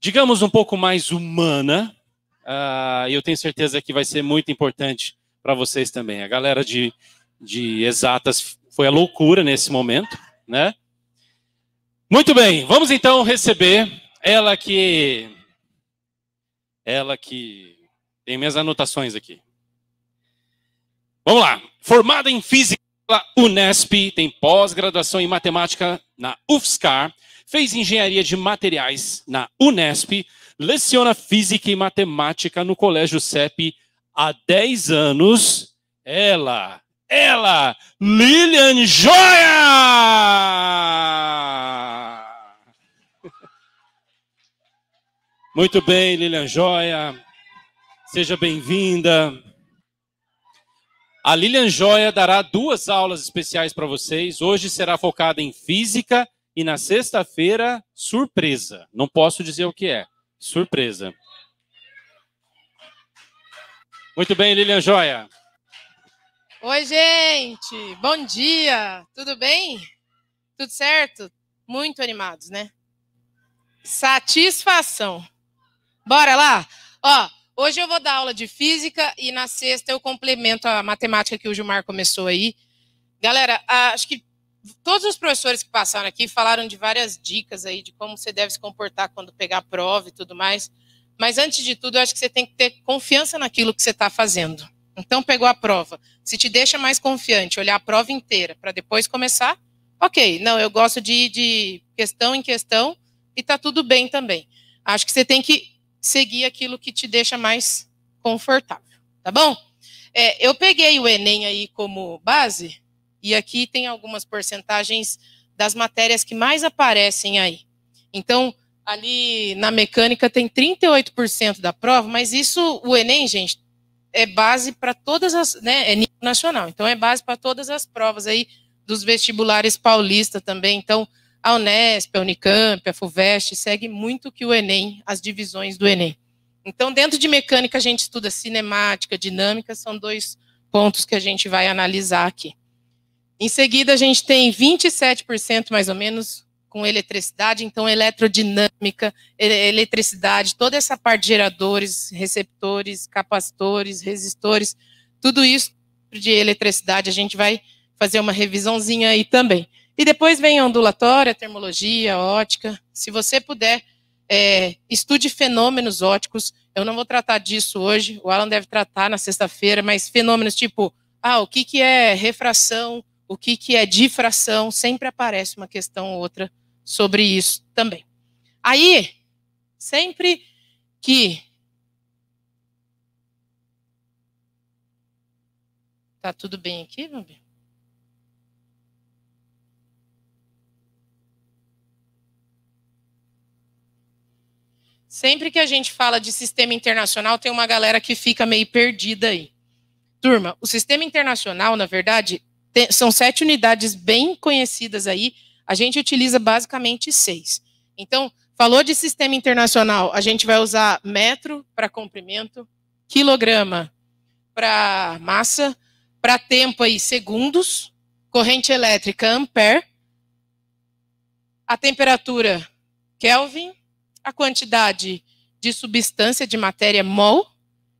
digamos, um pouco mais humana. Uh, e eu tenho certeza que vai ser muito importante para vocês também. A galera de, de exatas foi a loucura nesse momento, né? Muito bem, vamos então receber ela que. Ela que. Tem minhas anotações aqui. Vamos lá. Formada em física pela Unesp, tem pós-graduação em matemática na UFSCar, fez engenharia de materiais na Unesp, leciona física e matemática no Colégio CEP há 10 anos. Ela, ela, Lilian Joia! Muito bem, Lilian Joia. Seja bem-vinda. A Lilian Joia dará duas aulas especiais para vocês. Hoje será focada em física e na sexta-feira, surpresa. Não posso dizer o que é. Surpresa. Muito bem, Lilian Joia. Oi, gente. Bom dia. Tudo bem? Tudo certo? Muito animados, né? Satisfação. Bora lá? Ó, Hoje eu vou dar aula de física e na sexta eu complemento a matemática que o Gilmar começou aí. Galera, acho que todos os professores que passaram aqui falaram de várias dicas aí de como você deve se comportar quando pegar a prova e tudo mais. Mas antes de tudo, eu acho que você tem que ter confiança naquilo que você está fazendo. Então, pegou a prova. Se te deixa mais confiante, olhar a prova inteira para depois começar, ok. Não, eu gosto de ir de questão em questão e está tudo bem também. Acho que você tem que seguir aquilo que te deixa mais confortável, tá bom? É, eu peguei o Enem aí como base, e aqui tem algumas porcentagens das matérias que mais aparecem aí. Então, ali na mecânica tem 38% da prova, mas isso, o Enem, gente, é base para todas as, né, é nível nacional, então é base para todas as provas aí dos vestibulares paulistas também, então a Unesp, a Unicamp, a FUVEST, segue muito que o Enem, as divisões do Enem. Então, dentro de mecânica, a gente estuda cinemática, dinâmica, são dois pontos que a gente vai analisar aqui. Em seguida, a gente tem 27% mais ou menos com eletricidade, então eletrodinâmica, eletricidade, toda essa parte de geradores, receptores, capacitores, resistores, tudo isso de eletricidade a gente vai fazer uma revisãozinha aí também. E depois vem a ondulatória, a termologia, a ótica. Se você puder, é, estude fenômenos óticos. Eu não vou tratar disso hoje, o Alan deve tratar na sexta-feira, mas fenômenos tipo, ah, o que, que é refração, o que, que é difração, sempre aparece uma questão ou outra sobre isso também. Aí, sempre que Tá tudo bem aqui, meu Sempre que a gente fala de sistema internacional, tem uma galera que fica meio perdida aí. Turma, o sistema internacional, na verdade, tem, são sete unidades bem conhecidas aí. A gente utiliza basicamente seis. Então, falou de sistema internacional, a gente vai usar metro para comprimento, quilograma para massa, para tempo aí segundos, corrente elétrica ampere, a temperatura Kelvin, a quantidade de substância de matéria mol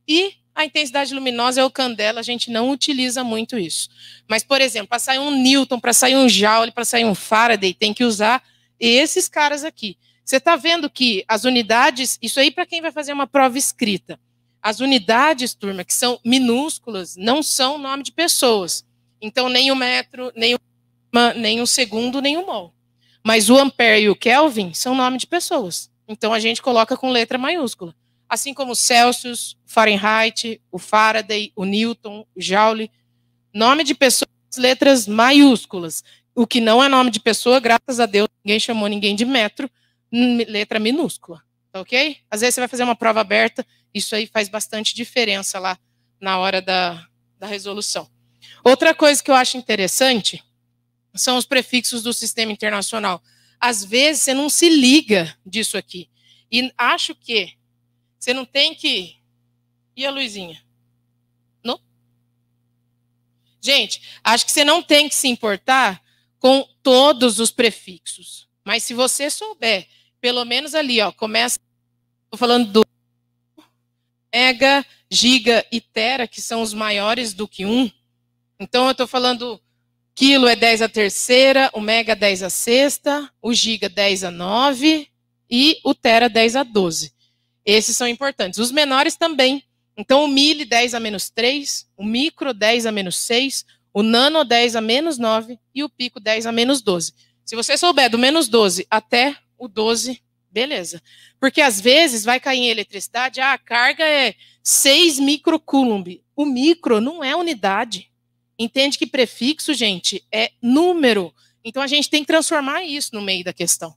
e a intensidade luminosa é o candela, a gente não utiliza muito isso. Mas, por exemplo, para sair um Newton, para sair um Joule, para sair um Faraday, tem que usar esses caras aqui. Você está vendo que as unidades, isso aí para quem vai fazer uma prova escrita, as unidades, turma, que são minúsculas, não são nome de pessoas. Então, nem o metro, nem o, nem o segundo, nem o mol. Mas o ampere e o Kelvin são nome de pessoas. Então a gente coloca com letra maiúscula. Assim como Celsius, Fahrenheit, o Faraday, o Newton, o Joule. Nome de pessoas, letras maiúsculas. O que não é nome de pessoa, graças a Deus, ninguém chamou ninguém de metro, letra minúscula. Tá ok? Às vezes você vai fazer uma prova aberta, isso aí faz bastante diferença lá na hora da, da resolução. Outra coisa que eu acho interessante são os prefixos do sistema internacional. Às vezes você não se liga disso aqui. E acho que você não tem que. E a luzinha? Não? Gente, acho que você não tem que se importar com todos os prefixos. Mas se você souber, pelo menos ali, ó, começa. Estou falando do mega, giga e tera, que são os maiores do que um. Então, eu estou falando quilo é 10 a terceira, o mega 10 a sexta, o giga 10 a 9 e o tera 10 a 12. Esses são importantes. Os menores também. Então, o mili 10 a menos 3, o micro 10 a menos 6, o nano 10 a menos 9 e o pico 10 a menos 12. Se você souber do menos 12 até o 12, beleza. Porque às vezes vai cair em eletricidade, ah, a carga é 6 microcoulomb. O micro não é unidade. Entende que prefixo, gente, é número. Então a gente tem que transformar isso no meio da questão.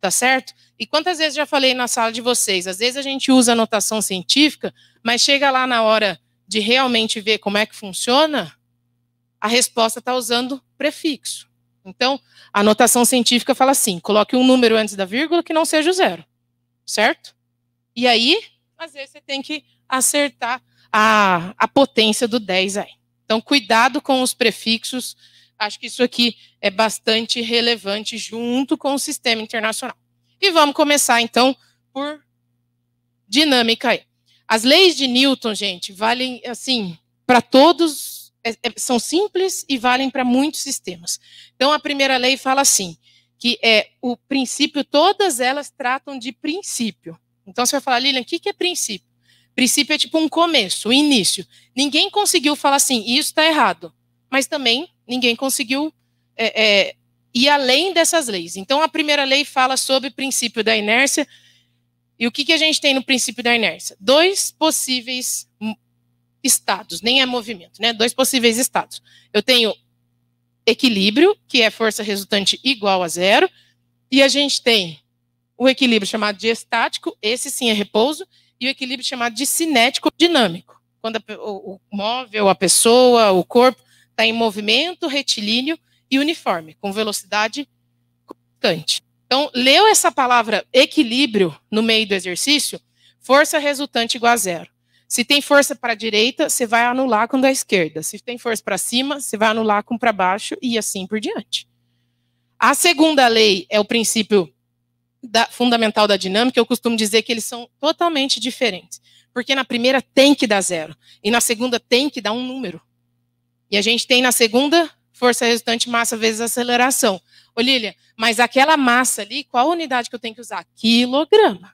Tá certo? E quantas vezes já falei na sala de vocês? Às vezes a gente usa anotação científica, mas chega lá na hora de realmente ver como é que funciona, a resposta está usando prefixo. Então, a anotação científica fala assim: coloque um número antes da vírgula que não seja o zero. Certo? E aí, às vezes, você tem que acertar a, a potência do 10 aí. Então, cuidado com os prefixos. Acho que isso aqui é bastante relevante junto com o sistema internacional. E vamos começar, então, por dinâmica. As leis de Newton, gente, valem, assim, para todos, é, é, são simples e valem para muitos sistemas. Então, a primeira lei fala assim, que é o princípio, todas elas tratam de princípio. Então, você vai falar, Lilian, o que é princípio? Princípio é tipo um começo, um início. Ninguém conseguiu falar assim, isso está errado. Mas também ninguém conseguiu é, é, ir além dessas leis. Então, a primeira lei fala sobre o princípio da inércia. E o que, que a gente tem no princípio da inércia? Dois possíveis estados, nem é movimento, né? Dois possíveis estados. Eu tenho equilíbrio, que é força resultante igual a zero, e a gente tem o equilíbrio chamado de estático, esse sim é repouso, e o equilíbrio chamado de cinético dinâmico, quando a, o, o móvel, a pessoa, o corpo está em movimento retilíneo e uniforme, com velocidade constante. Então, leu essa palavra equilíbrio no meio do exercício, força resultante igual a zero. Se tem força para a direita, você vai anular com a esquerda. Se tem força para cima, você vai anular com para baixo e assim por diante. A segunda lei é o princípio da, fundamental da dinâmica, eu costumo dizer que eles são totalmente diferentes. Porque na primeira tem que dar zero. E na segunda tem que dar um número. E a gente tem na segunda força resultante massa vezes aceleração. Ô mas aquela massa ali, qual unidade que eu tenho que usar? Quilograma.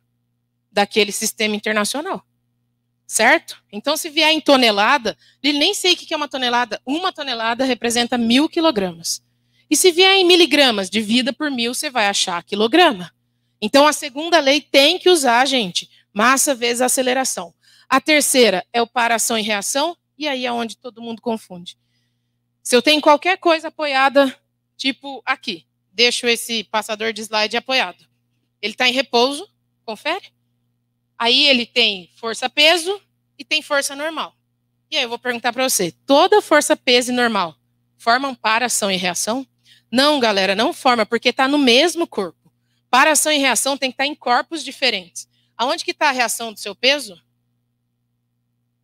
Daquele sistema internacional. Certo? Então, se vier em tonelada, Lília, nem sei o que é uma tonelada. Uma tonelada representa mil quilogramas. E se vier em miligramas, divida por mil, você vai achar quilograma. Então, a segunda lei tem que usar, gente, massa vezes aceleração. A terceira é o para ação e reação, e aí é onde todo mundo confunde. Se eu tenho qualquer coisa apoiada, tipo aqui, deixo esse passador de slide apoiado. Ele está em repouso, confere? Aí ele tem força-peso e tem força normal. E aí eu vou perguntar para você: toda força-peso normal formam para ação e reação? Não, galera, não forma, porque está no mesmo corpo. Para ação e reação tem que estar em corpos diferentes. Aonde que está a reação do seu peso?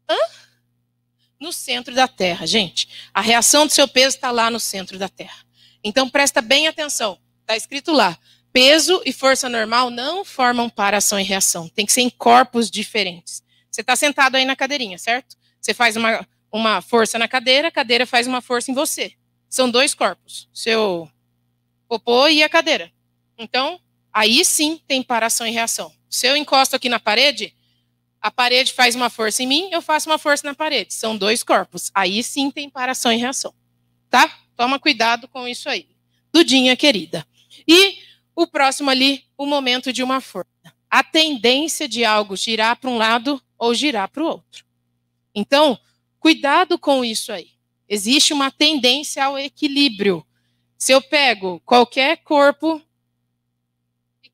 Hã? No centro da Terra, gente. A reação do seu peso está lá no centro da Terra. Então presta bem atenção. Está escrito lá. Peso e força normal não formam para ação e reação. Tem que ser em corpos diferentes. Você está sentado aí na cadeirinha, certo? Você faz uma, uma força na cadeira, a cadeira faz uma força em você. São dois corpos. Seu popô e a cadeira. Então, Aí sim tem paração e reação. Se eu encosto aqui na parede, a parede faz uma força em mim, eu faço uma força na parede. São dois corpos. Aí sim tem paração e reação. Tá? Toma cuidado com isso aí. Dudinha querida. E o próximo ali, o momento de uma força. A tendência de algo girar para um lado ou girar para o outro. Então, cuidado com isso aí. Existe uma tendência ao equilíbrio. Se eu pego qualquer corpo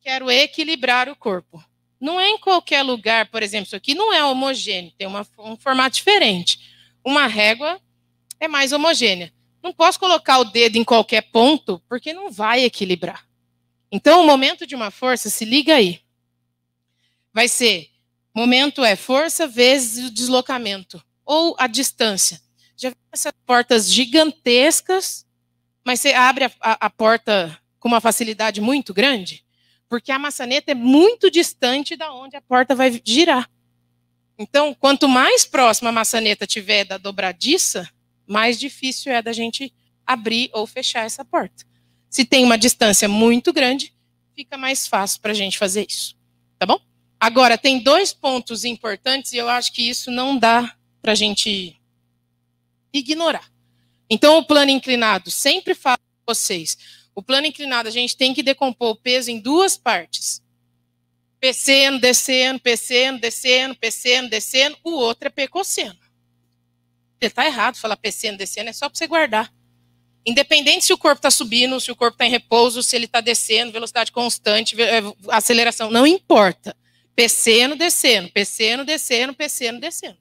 quero equilibrar o corpo. Não é em qualquer lugar, por exemplo, isso aqui não é homogêneo, tem uma, um formato diferente. Uma régua é mais homogênea. Não posso colocar o dedo em qualquer ponto, porque não vai equilibrar. Então, o momento de uma força, se liga aí. Vai ser, momento é força vezes o deslocamento, ou a distância. Já viu essas portas gigantescas, mas você abre a, a, a porta com uma facilidade muito grande? Porque a maçaneta é muito distante da onde a porta vai girar. Então, quanto mais próxima a maçaneta tiver da dobradiça, mais difícil é da gente abrir ou fechar essa porta. Se tem uma distância muito grande, fica mais fácil para a gente fazer isso. Tá bom? Agora, tem dois pontos importantes e eu acho que isso não dá para a gente ignorar. Então, o plano inclinado, sempre falo para vocês, o plano inclinado a gente tem que decompor o peso em duas partes. PCN descendo, PCN descendo, PCN descendo, o outro é P cosseno. Está errado falar PCN descendo, é só para você guardar. Independente se o corpo está subindo, se o corpo está em repouso, se ele está descendo, velocidade constante, é, aceleração, não importa. PCN descendo, PCN descendo, PCN descendo.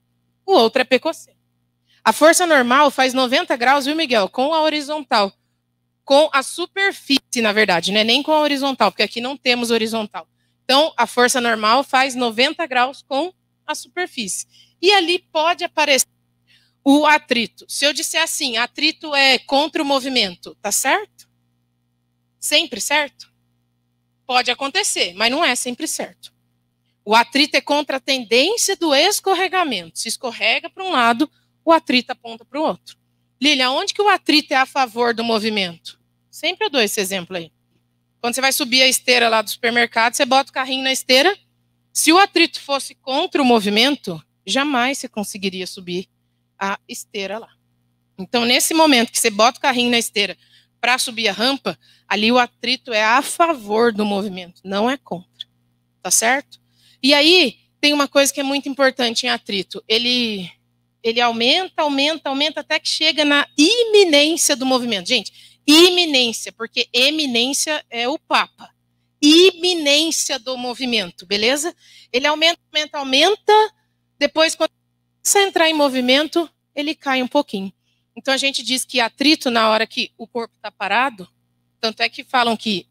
O outro é P cosseno. A força normal faz 90 graus, viu, Miguel? Com a horizontal. Com a superfície, na verdade, né? Nem com a horizontal, porque aqui não temos horizontal. Então, a força normal faz 90 graus com a superfície. E ali pode aparecer o atrito. Se eu disser assim, atrito é contra o movimento, tá certo? Sempre certo? Pode acontecer, mas não é sempre certo. O atrito é contra a tendência do escorregamento. Se escorrega para um lado, o atrito aponta para o outro. Lilia, onde que o atrito é a favor do movimento? Sempre eu dou esse exemplo aí. Quando você vai subir a esteira lá do supermercado, você bota o carrinho na esteira. Se o atrito fosse contra o movimento, jamais você conseguiria subir a esteira lá. Então, nesse momento que você bota o carrinho na esteira para subir a rampa, ali o atrito é a favor do movimento, não é contra. Tá certo? E aí, tem uma coisa que é muito importante em atrito. Ele ele aumenta, aumenta, aumenta até que chega na iminência do movimento. Gente, iminência, porque eminência é o Papa. Iminência do movimento, beleza? Ele aumenta, aumenta, aumenta, depois, quando começa a entrar em movimento, ele cai um pouquinho. Então, a gente diz que atrito na hora que o corpo está parado, tanto é que falam que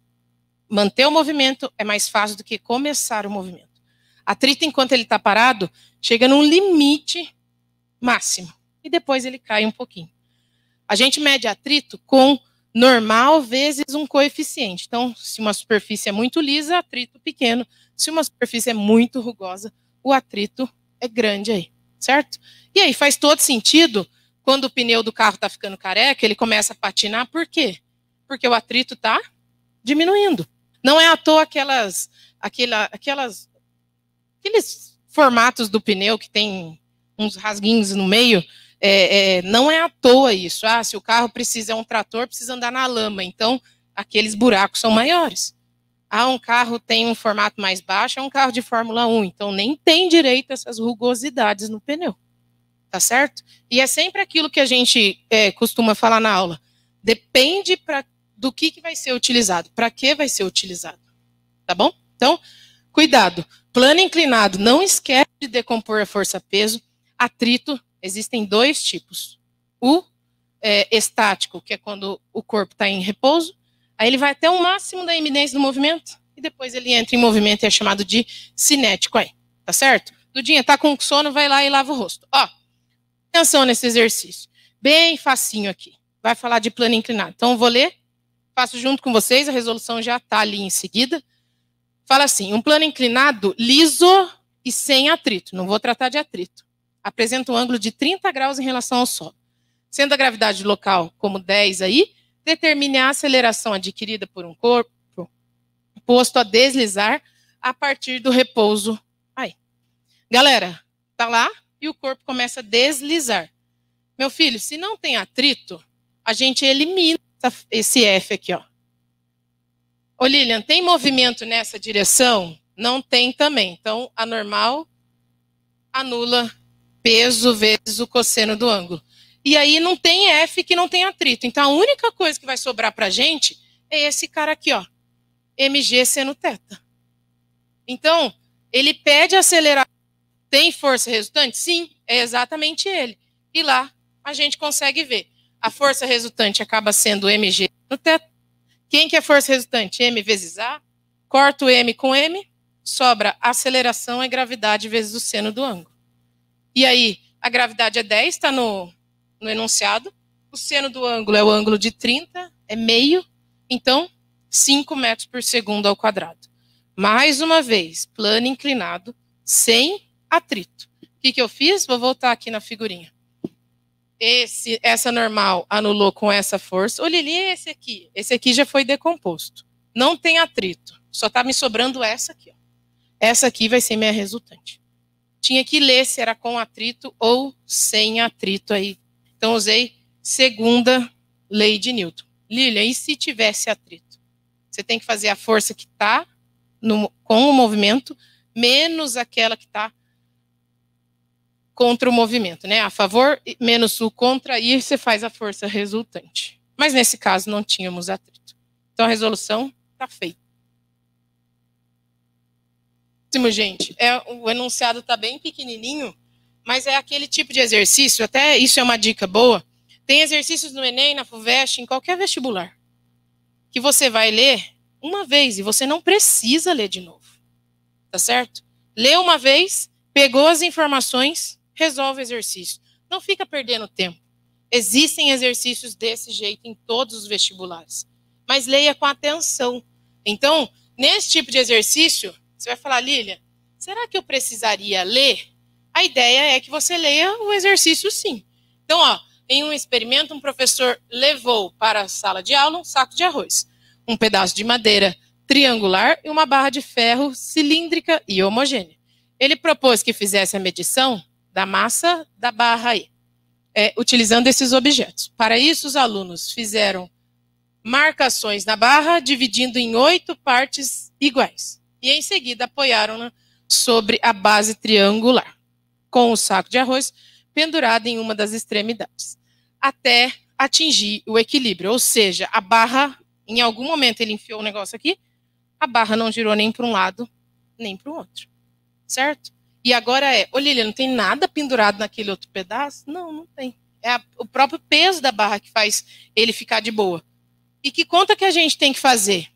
manter o movimento é mais fácil do que começar o movimento. Atrito, enquanto ele está parado, chega num limite máximo, e depois ele cai um pouquinho. A gente mede atrito com normal vezes um coeficiente. Então, se uma superfície é muito lisa, atrito pequeno. Se uma superfície é muito rugosa, o atrito é grande aí, certo? E aí faz todo sentido quando o pneu do carro está ficando careca, ele começa a patinar, por quê? Porque o atrito está diminuindo. Não é à toa aquelas, aquela, aquelas, aqueles formatos do pneu que tem uns rasguinhos no meio, é, é, não é à toa isso. Ah, se o carro precisa, é um trator, precisa andar na lama, então aqueles buracos são maiores. Ah, um carro tem um formato mais baixo, é um carro de Fórmula 1, então nem tem direito a essas rugosidades no pneu. Tá certo? E é sempre aquilo que a gente é, costuma falar na aula. Depende pra, do que, que vai ser utilizado, para que vai ser utilizado. Tá bom? Então, cuidado. Plano inclinado, não esquece de decompor a força-peso. Atrito, existem dois tipos. O é, estático, que é quando o corpo está em repouso, aí ele vai até o máximo da iminência do movimento, e depois ele entra em movimento e é chamado de cinético aí, tá certo? Dudinha, tá com sono, vai lá e lava o rosto. Ó, atenção nesse exercício. Bem facinho aqui. Vai falar de plano inclinado. Então, vou ler, faço junto com vocês, a resolução já está ali em seguida. Fala assim, um plano inclinado liso e sem atrito. Não vou tratar de atrito apresenta um ângulo de 30 graus em relação ao solo. Sendo a gravidade local como 10 aí, determine a aceleração adquirida por um corpo posto a deslizar a partir do repouso aí. Galera, tá lá e o corpo começa a deslizar. Meu filho, se não tem atrito, a gente elimina esse F aqui, ó. Ô Lilian, tem movimento nessa direção? Não tem também. Então, a normal anula peso vezes o cosseno do ângulo. E aí não tem F que não tem atrito. Então a única coisa que vai sobrar para gente é esse cara aqui, ó, mg seno teta. Então, ele pede acelerar. Tem força resultante? Sim, é exatamente ele. E lá a gente consegue ver. A força resultante acaba sendo mg no teta Quem que é força resultante? M vezes A. Corto M com M, sobra aceleração é gravidade vezes o seno do ângulo. E aí, a gravidade é 10, está no, no enunciado. O seno do ângulo é o ângulo de 30, é meio. Então, 5 metros por segundo ao quadrado. Mais uma vez, plano inclinado, sem atrito. O que, que eu fiz? Vou voltar aqui na figurinha. Esse, essa normal anulou com essa força. Olha ali esse aqui. Esse aqui já foi decomposto. Não tem atrito. Só está me sobrando essa aqui. Ó. Essa aqui vai ser minha resultante. Tinha que ler se era com atrito ou sem atrito aí. Então usei segunda lei de Newton. Lilian, e se tivesse atrito? Você tem que fazer a força que está com o movimento menos aquela que está contra o movimento, né? A favor menos o contra, e você faz a força resultante. Mas nesse caso não tínhamos atrito. Então a resolução está feita. Gente, é, o enunciado está bem pequenininho, mas é aquele tipo de exercício, até isso é uma dica boa. Tem exercícios no Enem, na FUVEST, em qualquer vestibular, que você vai ler uma vez e você não precisa ler de novo. Tá certo? Lê uma vez, pegou as informações, resolve o exercício. Não fica perdendo tempo. Existem exercícios desse jeito em todos os vestibulares. Mas leia com atenção. Então, nesse tipo de exercício, você vai falar, Lília, será que eu precisaria ler? A ideia é que você leia o exercício sim. Então, ó, em um experimento, um professor levou para a sala de aula um saco de arroz, um pedaço de madeira triangular e uma barra de ferro cilíndrica e homogênea. Ele propôs que fizesse a medição da massa da barra aí, é, utilizando esses objetos. Para isso, os alunos fizeram marcações na barra, dividindo em oito partes iguais e em seguida apoiaram-na sobre a base triangular, com o saco de arroz pendurado em uma das extremidades, até atingir o equilíbrio, ou seja, a barra, em algum momento ele enfiou o negócio aqui, a barra não girou nem para um lado, nem para o outro, certo? E agora é, ô Lilian, não tem nada pendurado naquele outro pedaço? Não, não tem. É a, o próprio peso da barra que faz ele ficar de boa. E que conta que a gente tem que fazer?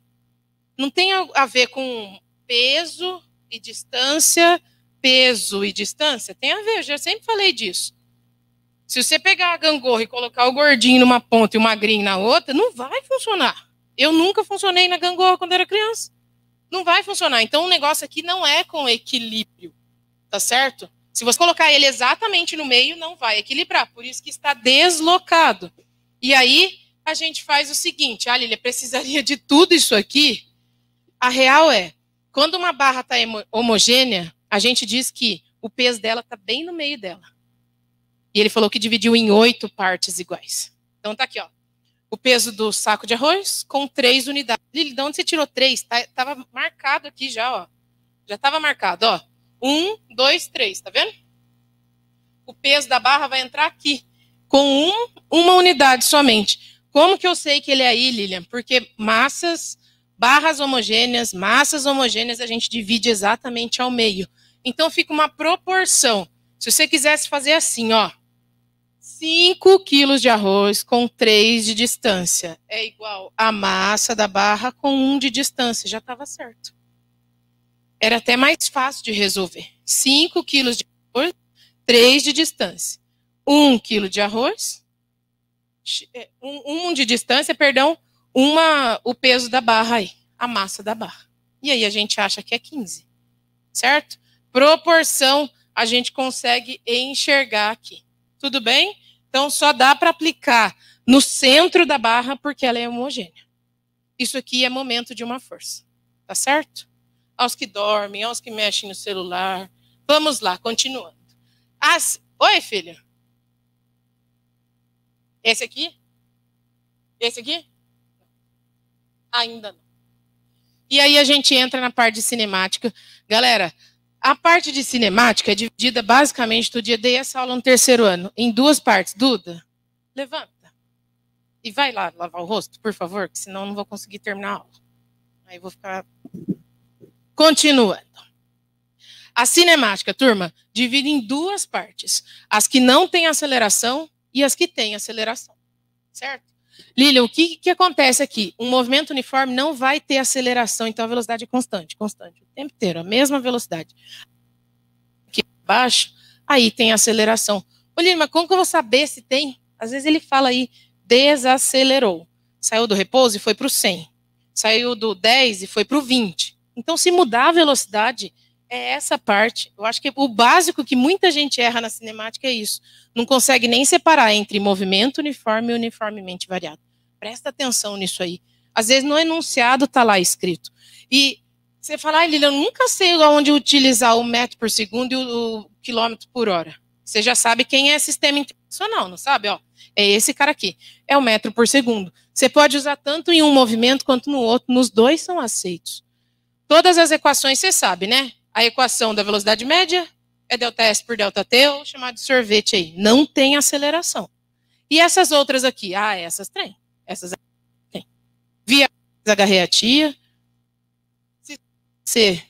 Não tem a ver com peso e distância, peso e distância, tem a ver, eu já sempre falei disso. Se você pegar a gangorra e colocar o gordinho numa ponta e o magrinho na outra, não vai funcionar. Eu nunca funcionei na gangorra quando era criança. Não vai funcionar. Então o negócio aqui não é com equilíbrio, tá certo? Se você colocar ele exatamente no meio, não vai equilibrar. Por isso que está deslocado. E aí a gente faz o seguinte: ah, Lilia, precisaria de tudo isso aqui? A real é, quando uma barra está homogênea, a gente diz que o peso dela está bem no meio dela. E ele falou que dividiu em oito partes iguais. Então tá aqui, ó. O peso do saco de arroz com três unidades. Lili, de onde você tirou três? Tá, tava marcado aqui já, ó. Já estava marcado, ó. Um, dois, três, tá vendo? O peso da barra vai entrar aqui, com um, uma unidade somente. Como que eu sei que ele é aí, Lilian? Porque massas barras homogêneas, massas homogêneas, a gente divide exatamente ao meio. Então fica uma proporção. Se você quisesse fazer assim, ó, 5 quilos de arroz com 3 de distância é igual a massa da barra com 1 de distância. Já estava certo. Era até mais fácil de resolver. 5 quilos de arroz, 3 de distância. 1 quilo de arroz, 1 um, de distância, perdão, uma, o peso da barra aí, a massa da barra. E aí a gente acha que é 15, certo? Proporção a gente consegue enxergar aqui. Tudo bem? Então só dá para aplicar no centro da barra porque ela é homogênea. Isso aqui é momento de uma força. Tá certo? Aos que dormem, aos que mexem no celular. Vamos lá, continuando. As... Oi, filha. Esse aqui? Esse aqui? Ainda não. E aí a gente entra na parte de cinemática. Galera, a parte de cinemática é dividida basicamente, do dia dei essa aula no terceiro ano, em duas partes. Duda, levanta. E vai lá lavar o rosto, por favor, que senão eu não vou conseguir terminar a aula. Aí vou ficar. Continuando. A cinemática, turma, divide em duas partes: as que não têm aceleração e as que têm aceleração. Certo? Lilian, o que, que acontece aqui? Um movimento uniforme não vai ter aceleração, então a velocidade é constante, constante, o tempo inteiro, a mesma velocidade. Aqui abaixo, aí tem aceleração. Ô, Lilian, mas como que eu vou saber se tem? Às vezes ele fala aí, desacelerou. Saiu do repouso e foi para o 100. Saiu do 10 e foi para o 20. Então, se mudar a velocidade, é essa parte. Eu acho que o básico que muita gente erra na cinemática é isso. Não consegue nem separar entre movimento uniforme e uniformemente variado. Presta atenção nisso aí. Às vezes no enunciado está lá escrito. E você fala, ah, Lilian, eu nunca sei onde utilizar o metro por segundo e o, o quilômetro por hora. Você já sabe quem é sistema internacional, não sabe? Ó, é esse cara aqui. É o metro por segundo. Você pode usar tanto em um movimento quanto no outro. Nos dois são aceitos. Todas as equações você sabe, né? A equação da velocidade média é ΔS por ΔT, ou chamado de sorvete aí. Não tem aceleração. E essas outras aqui? Ah, essas tem. Essas tem. Via agarreatia. Se você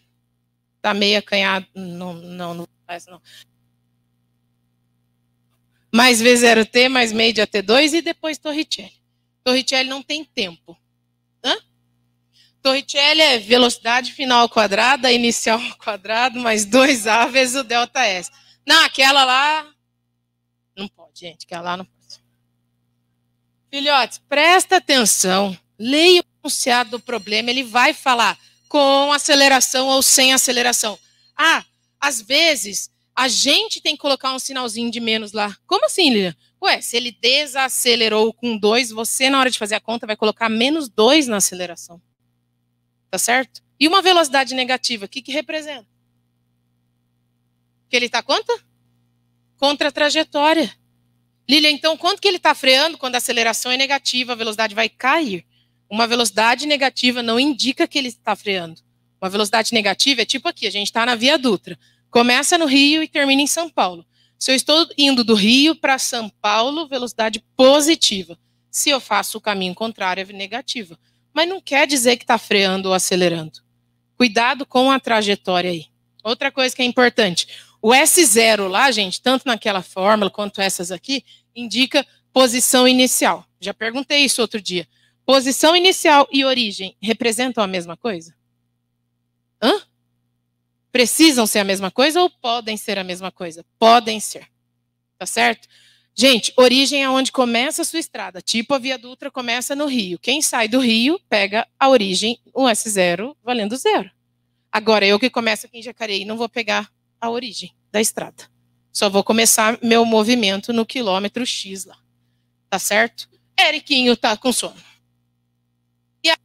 tá meio acanhado, não, não, não faz não. Mais V0T, mais meio de AT2 e depois Torricelli. Torricelli não tem tempo. Hã? Torricelli é velocidade final quadrada, inicial quadrado, mais 2A vezes o delta S. Não, aquela lá. Não pode, gente, aquela lá não pode. Filhotes, presta atenção. Leia o enunciado do problema, ele vai falar com aceleração ou sem aceleração. Ah, às vezes a gente tem que colocar um sinalzinho de menos lá. Como assim, Lilian? Ué, se ele desacelerou com 2, você, na hora de fazer a conta, vai colocar menos 2 na aceleração. Tá certo? E uma velocidade negativa, o que, que representa? Que ele está quanto? Contra a trajetória. Lilia, então quanto que ele está freando quando a aceleração é negativa, a velocidade vai cair? Uma velocidade negativa não indica que ele está freando. Uma velocidade negativa é tipo aqui, a gente está na Via Dutra. Começa no Rio e termina em São Paulo. Se eu estou indo do Rio para São Paulo, velocidade positiva. Se eu faço o caminho contrário, é negativa mas não quer dizer que está freando ou acelerando. Cuidado com a trajetória aí. Outra coisa que é importante, o S0 lá, gente, tanto naquela fórmula quanto essas aqui, indica posição inicial. Já perguntei isso outro dia. Posição inicial e origem representam a mesma coisa? Hã? Precisam ser a mesma coisa ou podem ser a mesma coisa? Podem ser. Tá certo? Gente, origem é onde começa a sua estrada. Tipo a Via Dutra começa no Rio. Quem sai do Rio pega a origem, o S0 valendo zero. Agora, eu que começo aqui em Jacareí não vou pegar a origem da estrada. Só vou começar meu movimento no quilômetro X lá. Tá certo? Eriquinho tá com sono. E aí,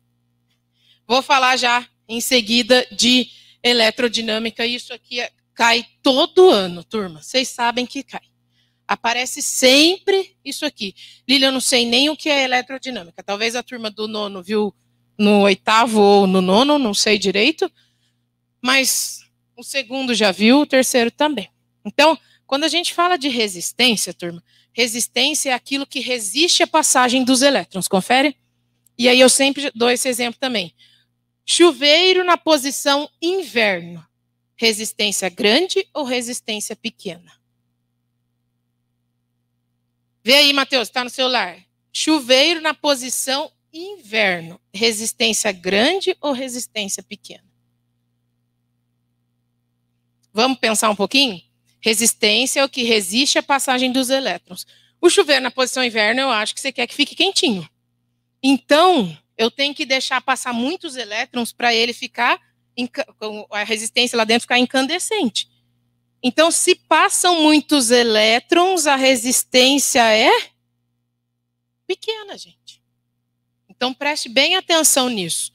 vou falar já em seguida de eletrodinâmica. Isso aqui é, cai todo ano, turma. Vocês sabem que cai aparece sempre isso aqui. Lília, eu não sei nem o que é eletrodinâmica. Talvez a turma do nono viu no oitavo ou no nono, não sei direito. Mas o segundo já viu, o terceiro também. Então, quando a gente fala de resistência, turma, resistência é aquilo que resiste à passagem dos elétrons, confere? E aí eu sempre dou esse exemplo também. Chuveiro na posição inverno. Resistência grande ou resistência pequena? Vê aí, Matheus, está no celular. Chuveiro na posição inverno. Resistência grande ou resistência pequena? Vamos pensar um pouquinho? Resistência é o que resiste à passagem dos elétrons. O chuveiro na posição inverno, eu acho que você quer que fique quentinho. Então, eu tenho que deixar passar muitos elétrons para ele ficar, a resistência lá dentro ficar incandescente. Então, se passam muitos elétrons, a resistência é pequena, gente. Então, preste bem atenção nisso.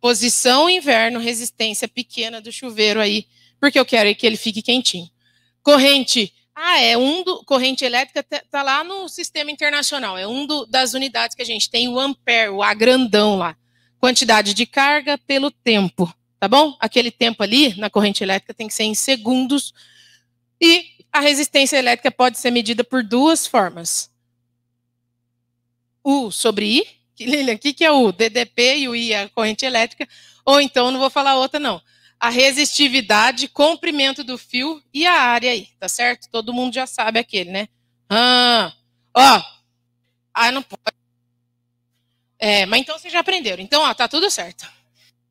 Posição inverno, resistência pequena do chuveiro aí, porque eu quero que ele fique quentinho. Corrente, ah, é um do corrente elétrica tá, tá lá no sistema internacional, é um do, das unidades que a gente tem, o ampere, o A grandão lá. Quantidade de carga pelo tempo, tá bom? Aquele tempo ali na corrente elétrica tem que ser em segundos e a resistência elétrica pode ser medida por duas formas. U sobre I, que, Lilian, o que, que é U? DDP e o I é a corrente elétrica, ou então, não vou falar outra não, a resistividade, comprimento do fio e a área aí, tá certo? Todo mundo já sabe aquele, né? Ah, ó, ah, não pode. É, mas então vocês já aprenderam. Então, ó, tá tudo certo.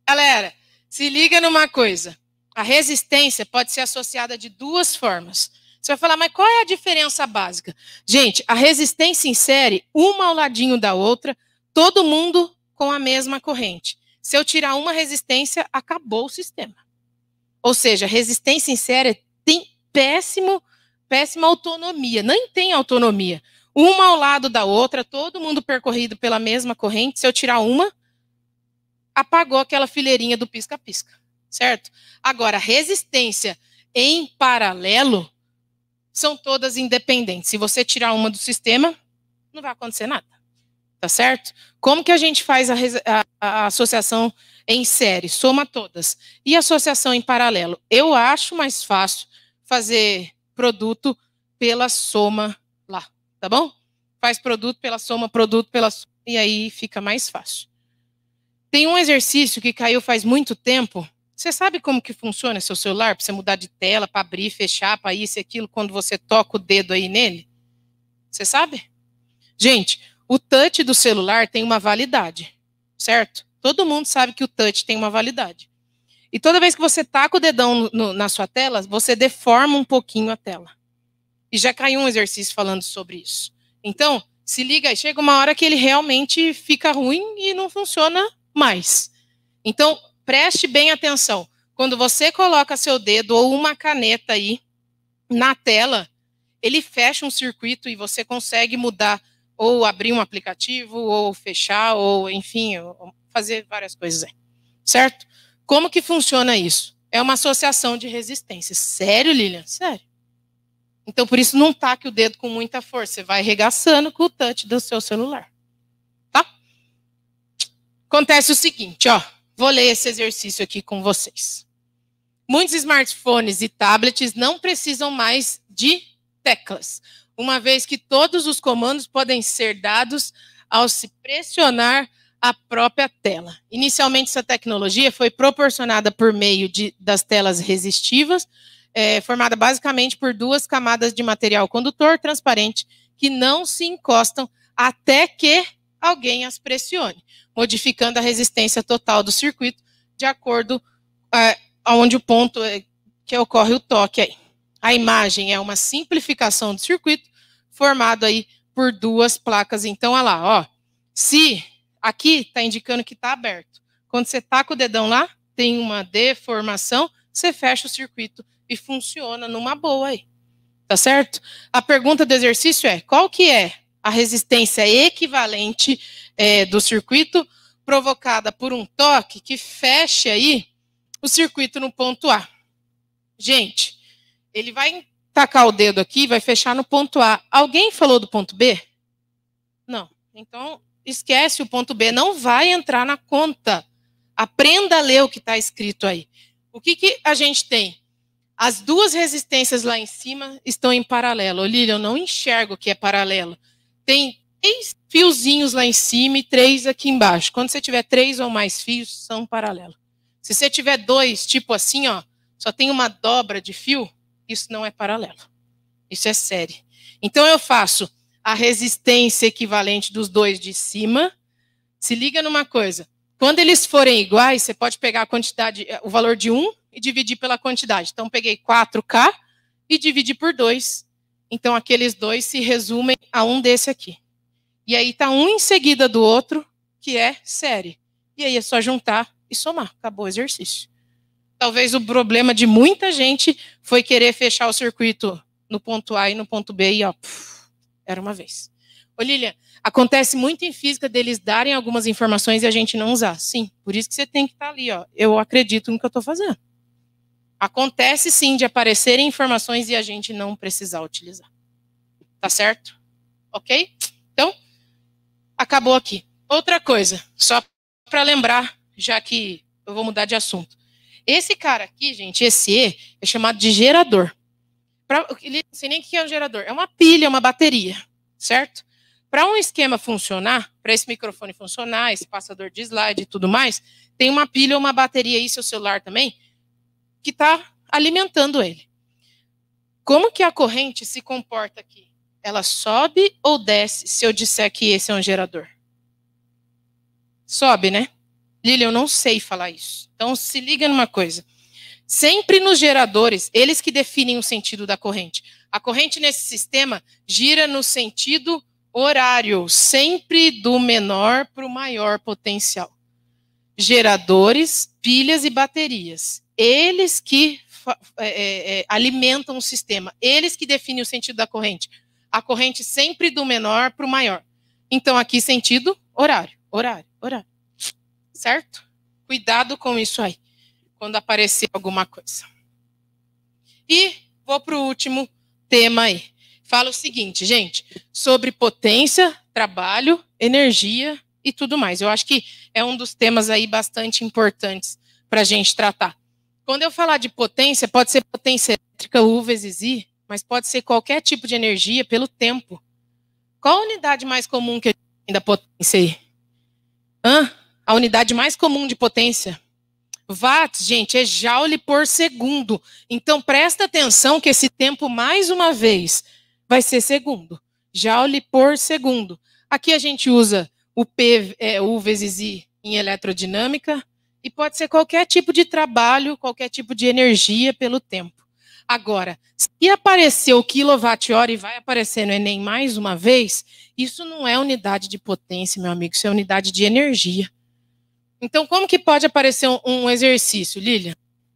Galera, se liga numa coisa. A resistência pode ser associada de duas formas. Você vai falar, mas qual é a diferença básica? Gente, a resistência série, uma ao ladinho da outra, todo mundo com a mesma corrente. Se eu tirar uma resistência, acabou o sistema. Ou seja, resistência série tem péssimo, péssima autonomia, nem tem autonomia. Uma ao lado da outra, todo mundo percorrido pela mesma corrente. Se eu tirar uma, apagou aquela fileirinha do pisca-pisca, certo? Agora, resistência em paralelo são todas independentes. Se você tirar uma do sistema, não vai acontecer nada. Tá certo? Como que a gente faz a, a, a associação em série? Soma todas. E associação em paralelo? Eu acho mais fácil fazer produto pela soma lá, tá bom? Faz produto pela soma, produto pela soma, e aí fica mais fácil. Tem um exercício que caiu faz muito tempo. Você sabe como que funciona seu celular para você mudar de tela, para abrir, fechar, para isso e aquilo quando você toca o dedo aí nele? Você sabe? Gente, o touch do celular tem uma validade, certo? Todo mundo sabe que o touch tem uma validade. E toda vez que você taca o dedão no, na sua tela, você deforma um pouquinho a tela. E já caiu um exercício falando sobre isso. Então, se liga aí, chega uma hora que ele realmente fica ruim e não funciona mais. Então, preste bem atenção. Quando você coloca seu dedo ou uma caneta aí na tela, ele fecha um circuito e você consegue mudar ou abrir um aplicativo, ou fechar, ou enfim, fazer várias coisas aí. Certo? Como que funciona isso? É uma associação de resistência. Sério, Lilian? Sério. Então, por isso, não taque o dedo com muita força. Você vai regaçando com o touch do seu celular. Tá? Acontece o seguinte, ó. Vou ler esse exercício aqui com vocês. Muitos smartphones e tablets não precisam mais de teclas uma vez que todos os comandos podem ser dados ao se pressionar a própria tela. Inicialmente, essa tecnologia foi proporcionada por meio de, das telas resistivas, é, formada basicamente por duas camadas de material condutor transparente que não se encostam até que alguém as pressione, modificando a resistência total do circuito de acordo é, aonde o ponto é, que ocorre o toque aí. A imagem é uma simplificação do circuito formado aí por duas placas. Então, olha lá, ó. Se aqui está indicando que está aberto. Quando você tá com o dedão lá, tem uma deformação, você fecha o circuito e funciona numa boa aí. Tá certo? A pergunta do exercício é: qual que é a resistência equivalente é, do circuito provocada por um toque que feche aí o circuito no ponto A? Gente, ele vai tacar o dedo aqui, vai fechar no ponto A. Alguém falou do ponto B? Não. Então, esquece o ponto B, não vai entrar na conta. Aprenda a ler o que está escrito aí. O que, que a gente tem? As duas resistências lá em cima estão em paralelo. Olívia, eu não enxergo que é paralelo. Tem três fiozinhos lá em cima e três aqui embaixo. Quando você tiver três ou mais fios, são paralelos. Se você tiver dois, tipo assim, ó, só tem uma dobra de fio, isso não é paralelo. Isso é série. Então eu faço a resistência equivalente dos dois de cima. Se liga numa coisa. Quando eles forem iguais, você pode pegar a quantidade, o valor de 1 e dividir pela quantidade. Então peguei 4K e dividi por 2. Então aqueles dois se resumem a um desse aqui. E aí está um em seguida do outro, que é série. E aí é só juntar e somar. Acabou o exercício. Talvez o problema de muita gente foi querer fechar o circuito no ponto A e no ponto B e ó, puf, era uma vez. Ô Lilian, acontece muito em física deles darem algumas informações e a gente não usar. Sim, por isso que você tem que estar tá ali, ó. Eu acredito no que eu estou fazendo. Acontece sim de aparecerem informações e a gente não precisar utilizar. Tá certo? Ok? Então, acabou aqui. Outra coisa, só para lembrar, já que eu vou mudar de assunto. Esse cara aqui, gente, esse E, é chamado de gerador. Pra, não sei nem o que é um gerador. É uma pilha, uma bateria, certo? Para um esquema funcionar, para esse microfone funcionar, esse passador de slide e tudo mais, tem uma pilha uma bateria aí, seu celular também, que está alimentando ele. Como que a corrente se comporta aqui? Ela sobe ou desce se eu disser que esse é um gerador? sobe, né? Lilian, eu não sei falar isso. Então se liga numa coisa. Sempre nos geradores, eles que definem o sentido da corrente. A corrente nesse sistema gira no sentido horário, sempre do menor para o maior potencial. Geradores, pilhas e baterias. Eles que é, é, é, alimentam o sistema, eles que definem o sentido da corrente. A corrente sempre do menor para o maior. Então, aqui, sentido horário, horário, horário. Certo? Cuidado com isso aí quando aparecer alguma coisa. E vou para o último tema aí. Fala o seguinte, gente, sobre potência, trabalho, energia e tudo mais. Eu acho que é um dos temas aí bastante importantes para a gente tratar. Quando eu falar de potência, pode ser potência elétrica U vezes I, mas pode ser qualquer tipo de energia pelo tempo. Qual a unidade mais comum que a gente tem da potência aí? Hã? A unidade mais comum de potência? Watts, gente, é joule por segundo. Então presta atenção que esse tempo, mais uma vez, vai ser segundo. Joule por segundo. Aqui a gente usa o P, é, U vezes I em elerodinâmica, e pode ser qualquer tipo de trabalho, qualquer tipo de energia pelo tempo. Agora, se aparecer o quilowatt-hora e vai aparecer no Enem mais uma vez, isso não é unidade de potência, meu amigo, isso é unidade de energia. Então, como que pode aparecer um, um exercício, Lilian?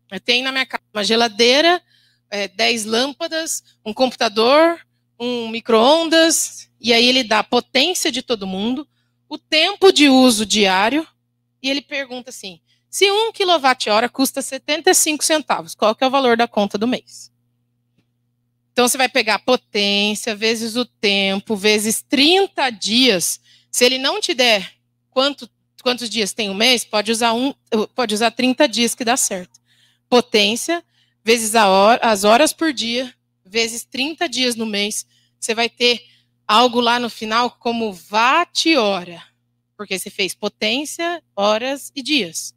Eu tenho na minha casa uma geladeira, é, 10 lâmpadas, um computador, um micro-ondas, e aí ele dá a potência de todo mundo, o tempo de uso diário, e ele pergunta assim, se 1 kWh custa 75 centavos, qual que é o valor da conta do mês? Então, você vai pegar a potência, vezes o tempo, vezes 30 dias. Se ele não te der quanto quantos dias tem um mês, pode usar, um, pode usar 30 dias que dá certo. Potência, vezes hora, as horas por dia, vezes 30 dias no mês, você vai ter algo lá no final como watt-hora. Porque você fez potência, horas e dias.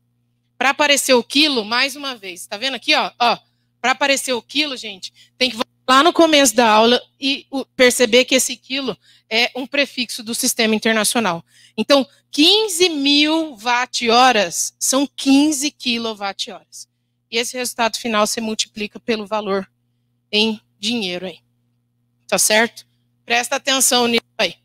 Para aparecer o quilo, mais uma vez, está vendo aqui, ó? ó Para aparecer o quilo, gente, tem que voltar lá no começo da aula e perceber que esse quilo é um prefixo do sistema internacional. Então, 15 mil watt-horas são 15 quilowatt-horas. E esse resultado final você multiplica pelo valor em dinheiro aí. Tá certo? Presta atenção nisso aí.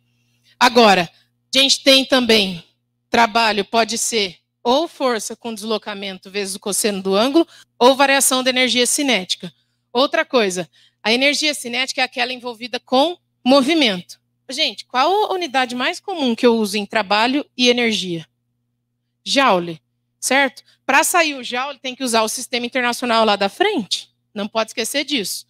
Agora, a gente tem também trabalho, pode ser ou força com deslocamento vezes o cosseno do ângulo, ou variação da energia cinética. Outra coisa, a energia cinética é aquela envolvida com movimento. Gente, qual a unidade mais comum que eu uso em trabalho e energia? Joule, certo? Para sair o joule, tem que usar o sistema internacional lá da frente. Não pode esquecer disso.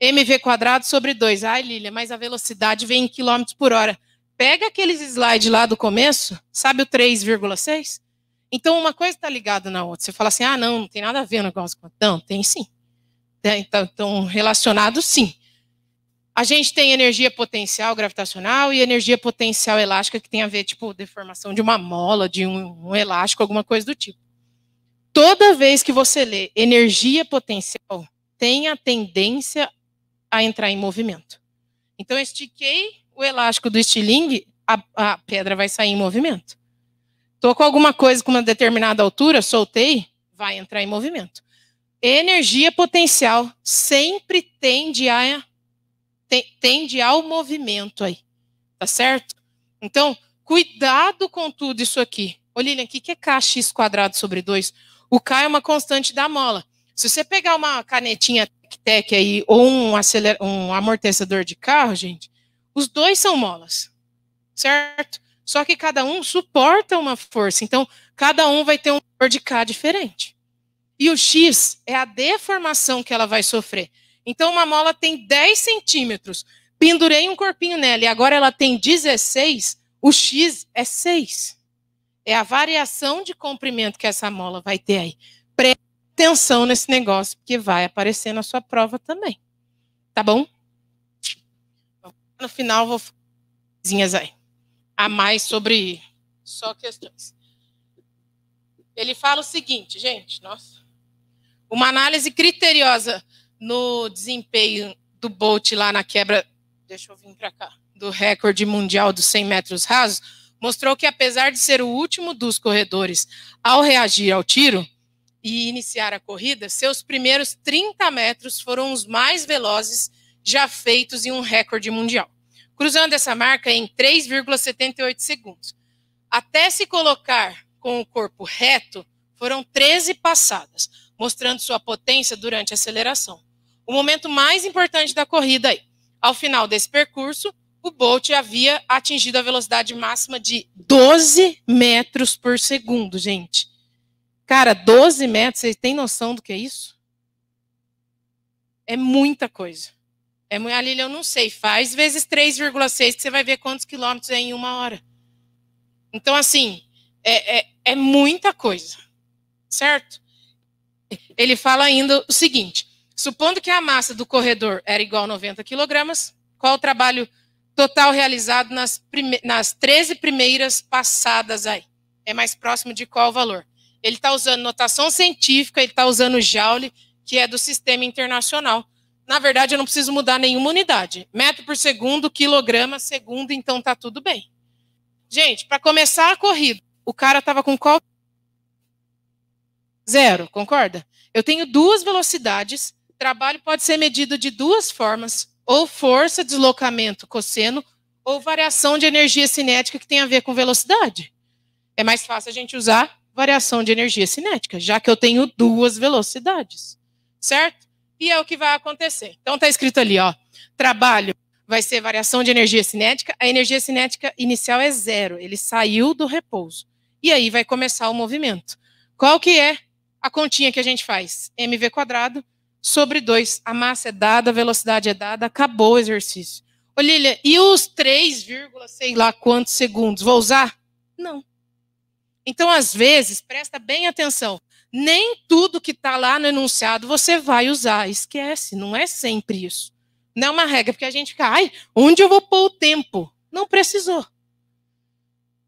mv quadrado sobre 2. Ai, Lília, mas a velocidade vem em quilômetros por hora. Pega aqueles slides lá do começo, sabe o 3,6? Então, uma coisa está ligada na outra. Você fala assim, ah, não, não tem nada a ver o negócio. Não, tem sim. Então, então relacionado sim. A gente tem energia potencial gravitacional e energia potencial elástica, que tem a ver, tipo, deformação de uma mola, de um, um elástico, alguma coisa do tipo. Toda vez que você lê energia potencial, tem a tendência a entrar em movimento. Então, eu estiquei o elástico do estilingue, a, a pedra vai sair em movimento. Estou com alguma coisa com uma determinada altura, soltei, vai entrar em movimento. Energia potencial sempre tende a tende ao movimento aí, tá certo? Então, cuidado com tudo isso aqui. Ô Lilian, o que é K x quadrado sobre 2? O K é uma constante da mola. Se você pegar uma canetinha Tec aí, ou um, um amortecedor de carro, gente, os dois são molas, certo? Só que cada um suporta uma força. Então, cada um vai ter um valor de K diferente. E o X é a deformação que ela vai sofrer. Então, uma mola tem 10 centímetros. Pendurei um corpinho nela e agora ela tem 16. O X é 6. É a variação de comprimento que essa mola vai ter aí. Preste atenção nesse negócio, porque vai aparecer na sua prova também. Tá bom? No final, vou fazer aí. A mais sobre só questões. Ele fala o seguinte, gente, nossa. Uma análise criteriosa no desempenho do Bolt lá na quebra, deixa eu vir para cá, do recorde mundial dos 100 metros rasos, mostrou que, apesar de ser o último dos corredores ao reagir ao tiro e iniciar a corrida, seus primeiros 30 metros foram os mais velozes já feitos em um recorde mundial, cruzando essa marca em 3,78 segundos. Até se colocar com o corpo reto, foram 13 passadas, mostrando sua potência durante a aceleração. O momento mais importante da corrida aí. Ao final desse percurso, o Bolt havia atingido a velocidade máxima de 12 metros por segundo, gente. Cara, 12 metros, vocês têm noção do que é isso? É muita coisa. É muito, ali eu não sei, faz vezes 3,6 que você vai ver quantos quilômetros é em uma hora. Então, assim, é, é, é muita coisa, certo? Ele fala ainda o seguinte: supondo que a massa do corredor era igual a 90 quilogramas, qual o trabalho total realizado nas, prime nas 13 primeiras passadas aí? É mais próximo de qual valor? Ele está usando notação científica, ele está usando Joule, que é do sistema internacional. Na verdade, eu não preciso mudar nenhuma unidade. Metro por segundo, quilograma, segundo, então tá tudo bem. Gente, para começar a corrida, o cara estava com qual? Zero, concorda? Eu tenho duas velocidades, trabalho pode ser medido de duas formas, ou força, deslocamento, cosseno, ou variação de energia cinética que tem a ver com velocidade. É mais fácil a gente usar variação de energia cinética, já que eu tenho duas velocidades, certo? E é o que vai acontecer. Então está escrito ali, ó, trabalho vai ser variação de energia cinética. A energia cinética inicial é zero, ele saiu do repouso. E aí vai começar o movimento. Qual que é a continha que a gente faz? mv quadrado sobre 2. A massa é dada, a velocidade é dada, acabou o exercício. Ô Lília, e os 3, sei lá quantos segundos? Vou usar? Não. Então, às vezes, presta bem atenção. Nem tudo que está lá no enunciado você vai usar. Esquece, não é sempre isso. Não é uma regra, porque a gente fica, ai, onde eu vou pôr o tempo? Não precisou.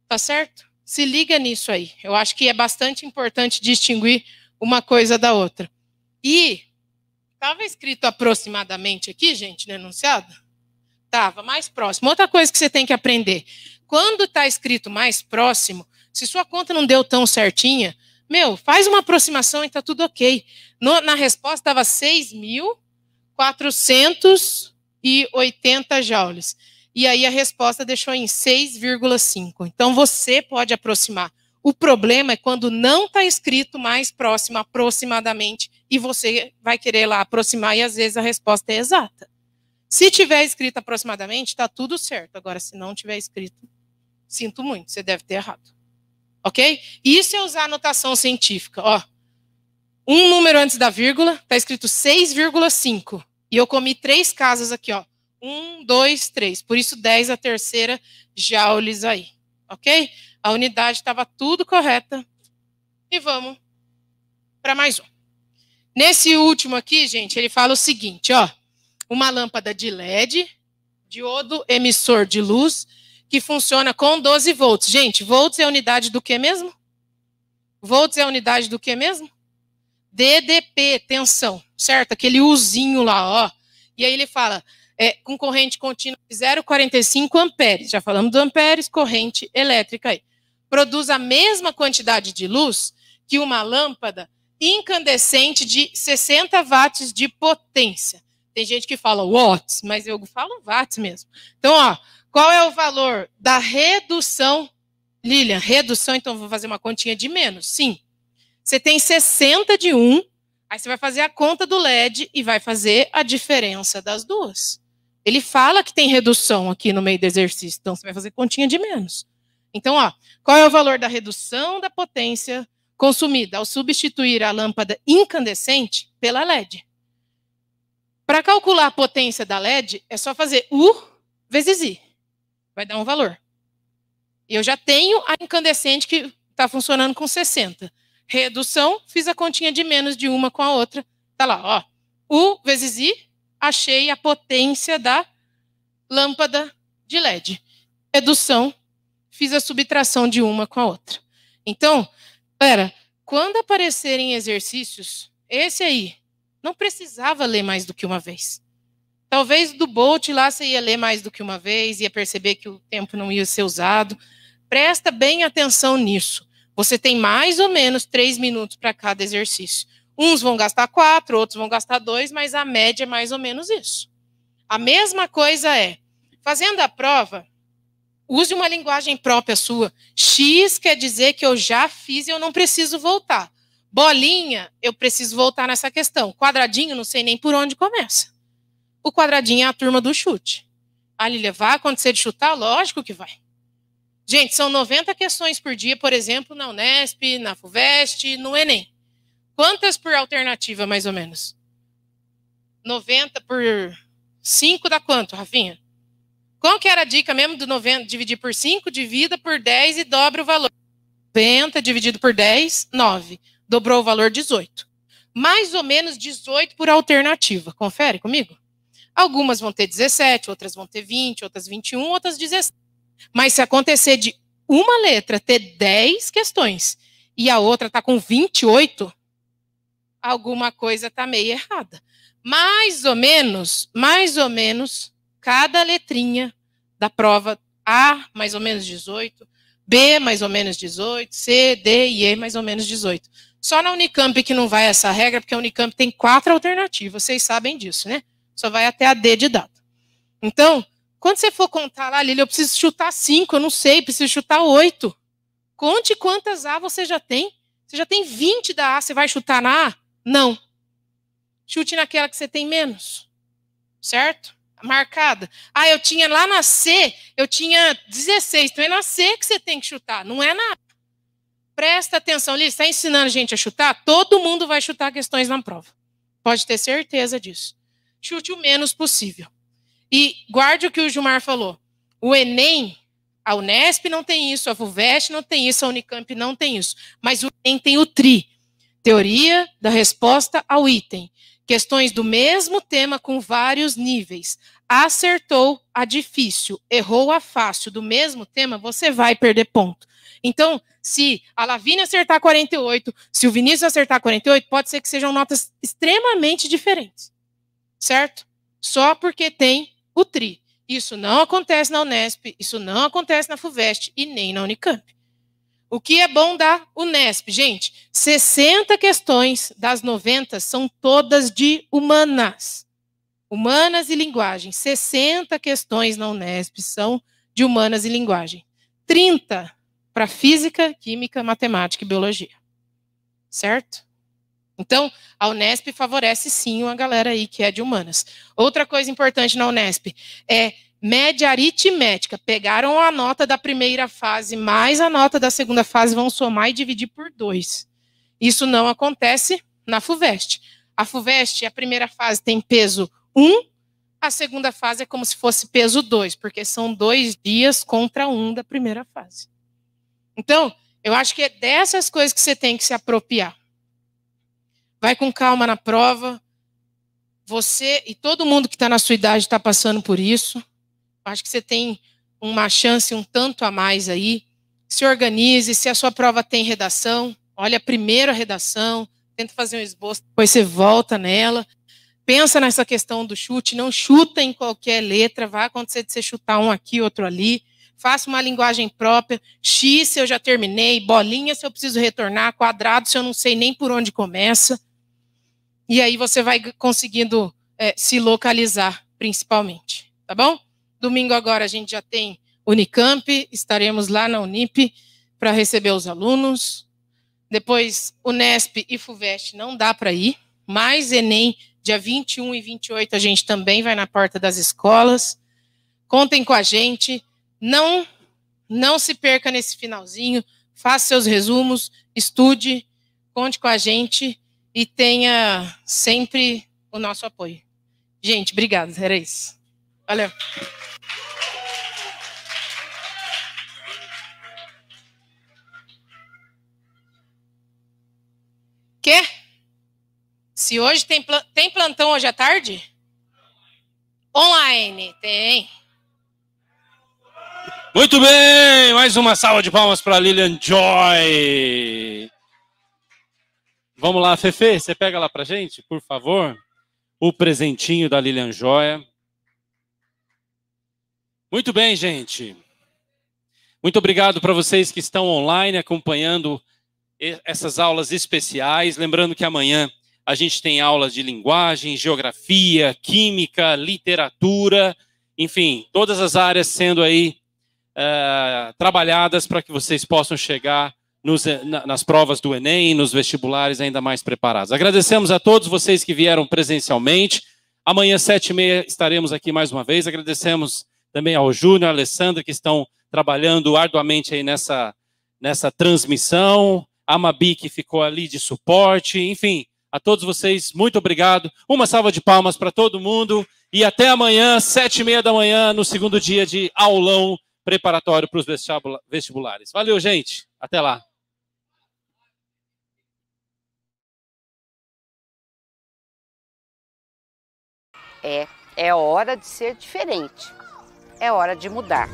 Tá certo? Se liga nisso aí. Eu acho que é bastante importante distinguir uma coisa da outra. E estava escrito aproximadamente aqui, gente, no enunciado? Estava mais próximo. Outra coisa que você tem que aprender: quando está escrito mais próximo, se sua conta não deu tão certinha, meu, faz uma aproximação e está tudo ok. No, na resposta estava 6 mil 480 joules. E aí a resposta deixou em 6,5. Então você pode aproximar. O problema é quando não está escrito mais próximo, aproximadamente, e você vai querer lá aproximar e às vezes a resposta é exata. Se tiver escrito aproximadamente, está tudo certo. Agora, se não tiver escrito, sinto muito, você deve ter errado. Ok? Isso é usar anotação científica. Ó, um número antes da vírgula, está escrito 6,5. E eu comi três casas aqui, ó. Um, dois, três. Por isso, 10 a terceira joules aí. Ok? A unidade estava tudo correta. E vamos para mais um. Nesse último aqui, gente, ele fala o seguinte, ó. Uma lâmpada de LED, diodo emissor de luz, que funciona com 12 volts. Gente, volts é unidade do que mesmo? Volts é unidade do que mesmo? DDP, tensão, certo? Aquele Uzinho lá, ó. E aí ele fala, é, com corrente contínua de 0,45 amperes. Já falamos do amperes, corrente elétrica aí. Produz a mesma quantidade de luz que uma lâmpada incandescente de 60 watts de potência. Tem gente que fala watts, mas eu falo watts mesmo. Então, ó, qual é o valor da redução? Lilian, redução, então vou fazer uma continha de menos. Sim, você tem 60 de um, aí você vai fazer a conta do LED e vai fazer a diferença das duas. Ele fala que tem redução aqui no meio do exercício, então você vai fazer continha de menos. Então, ó, qual é o valor da redução da potência consumida ao substituir a lâmpada incandescente pela LED? Para calcular a potência da LED, é só fazer U vezes I. Vai dar um valor. Eu já tenho a incandescente que está funcionando com 60 redução, fiz a continha de menos de uma com a outra. Tá lá, ó. U vezes I, achei a potência da lâmpada de LED. Redução, fiz a subtração de uma com a outra. Então, pera, quando aparecerem exercícios, esse aí, não precisava ler mais do que uma vez. Talvez do Bolt lá você ia ler mais do que uma vez, ia perceber que o tempo não ia ser usado. Presta bem atenção nisso. Você tem mais ou menos três minutos para cada exercício. Uns vão gastar quatro, outros vão gastar dois, mas a média é mais ou menos isso. A mesma coisa é, fazendo a prova, use uma linguagem própria sua. X quer dizer que eu já fiz e eu não preciso voltar. Bolinha, eu preciso voltar nessa questão. Quadradinho, não sei nem por onde começa. O quadradinho é a turma do chute. A Lilia, vai acontecer de chutar? Lógico que vai. Gente, são 90 questões por dia, por exemplo, na Unesp, na FUVEST, no Enem. Quantas por alternativa, mais ou menos? 90 por 5 dá quanto, Rafinha? Qual que era a dica mesmo do 90? Dividir por 5, divida por 10 e dobra o valor. 90 dividido por 10, 9. Dobrou o valor 18. Mais ou menos 18 por alternativa. Confere comigo? Algumas vão ter 17, outras vão ter 20, outras 21, outras 17. Mas se acontecer de uma letra ter 10 questões e a outra está com 28, alguma coisa está meio errada. Mais ou menos, mais ou menos, cada letrinha da prova A, mais ou menos 18, B, mais ou menos 18, C, D e E, mais ou menos 18. Só na Unicamp que não vai essa regra, porque a Unicamp tem quatro alternativas, vocês sabem disso, né? Só vai até a D de dado. Então, quando você for contar lá, Lili, eu preciso chutar cinco, eu não sei, preciso chutar oito. Conte quantas A você já tem. Você já tem 20 da A, você vai chutar na A? Não. Chute naquela que você tem menos. Certo? Marcada. Ah, eu tinha lá na C, eu tinha 16. Então é na C que você tem que chutar, não é na A. Presta atenção, Liz, está ensinando a gente a chutar? Todo mundo vai chutar questões na prova. Pode ter certeza disso. Chute o menos possível. E guarde o que o Gilmar falou. O Enem, a Unesp não tem isso, a FUVEST não tem isso, a Unicamp não tem isso. Mas o Enem tem o TRI. Teoria da resposta ao item. Questões do mesmo tema com vários níveis. Acertou a difícil, errou a fácil do mesmo tema, você vai perder ponto. Então, se a Lavínia acertar 48, se o Vinícius acertar 48, pode ser que sejam notas extremamente diferentes. Certo? Só porque tem o TRI. Isso não acontece na Unesp, isso não acontece na FUVEST e nem na Unicamp. O que é bom da Unesp, gente? 60 questões das 90 são todas de humanas. Humanas e linguagem. 60 questões na Unesp são de humanas e linguagem. 30 para física, química, matemática e biologia. Certo? Então, a Unesp favorece sim uma galera aí que é de humanas. Outra coisa importante na Unesp é média aritmética. Pegaram a nota da primeira fase mais a nota da segunda fase, vão somar e dividir por dois. Isso não acontece na FUVEST. A FUVEST, a primeira fase tem peso 1, a segunda fase é como se fosse peso 2, porque são dois dias contra um da primeira fase. Então, eu acho que é dessas coisas que você tem que se apropriar. Vai com calma na prova. Você e todo mundo que está na sua idade está passando por isso. Acho que você tem uma chance um tanto a mais aí. Se organize, se a sua prova tem redação, olha a primeira redação, tenta fazer um esboço, depois você volta nela. Pensa nessa questão do chute, não chuta em qualquer letra, vai acontecer de você chutar um aqui, outro ali. Faça uma linguagem própria. X se eu já terminei, bolinha se eu preciso retornar, quadrado se eu não sei nem por onde começa. E aí você vai conseguindo é, se localizar, principalmente. Tá bom? Domingo agora a gente já tem Unicamp, estaremos lá na Unip para receber os alunos. Depois, Unesp e FUVEST não dá para ir, mas Enem, dia 21 e 28, a gente também vai na porta das escolas. Contem com a gente, não não se perca nesse finalzinho, faça seus resumos, estude, conte com a gente e tenha sempre o nosso apoio. Gente, obrigada, era isso. Valeu. Quê? Se hoje tem, tem plantão hoje à tarde? Online, tem. Muito bem, mais uma salva de palmas para Lilian Joy. Vamos lá, Fefe, você pega lá para gente, por favor, o presentinho da Lilian Joia. Muito bem, gente. Muito obrigado para vocês que estão online acompanhando essas aulas especiais. Lembrando que amanhã a gente tem aulas de linguagem, geografia, química, literatura, enfim, todas as áreas sendo aí uh, trabalhadas para que vocês possam chegar nos, nas provas do Enem, nos vestibulares ainda mais preparados. Agradecemos a todos vocês que vieram presencialmente. Amanhã, sete e meia, estaremos aqui mais uma vez. Agradecemos também ao Júnior, à Alessandra, que estão trabalhando arduamente aí nessa, nessa transmissão. A Mabi, que ficou ali de suporte. Enfim, a todos vocês, muito obrigado. Uma salva de palmas para todo mundo. E até amanhã, sete e meia da manhã, no segundo dia de aulão preparatório para os vestibulares. Valeu, gente. Até lá. É, é hora de ser diferente. É hora de mudar.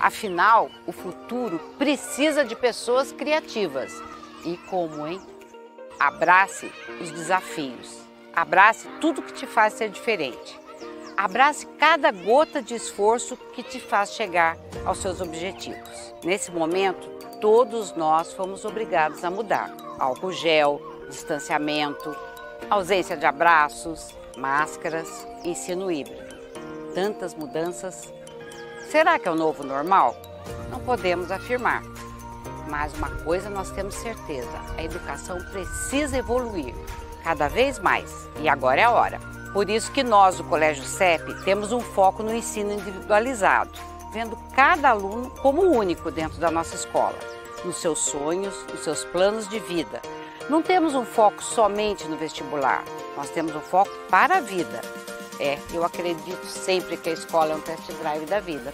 Afinal, o futuro precisa de pessoas criativas. E como, hein? Abrace os desafios. Abrace tudo que te faz ser diferente. Abrace cada gota de esforço que te faz chegar aos seus objetivos. Nesse momento, todos nós fomos obrigados a mudar. Álcool gel, distanciamento, ausência de abraços, máscaras, ensino híbrido. Tantas mudanças. Será que é o novo normal? Não podemos afirmar. Mas uma coisa nós temos certeza: a educação precisa evoluir cada vez mais. E agora é a hora. Por isso que nós, do Colégio CEP, temos um foco no ensino individualizado, vendo cada aluno como único dentro da nossa escola, nos seus sonhos, nos seus planos de vida. Não temos um foco somente no vestibular, nós temos um foco para a vida. É, eu acredito sempre que a escola é um test drive da vida.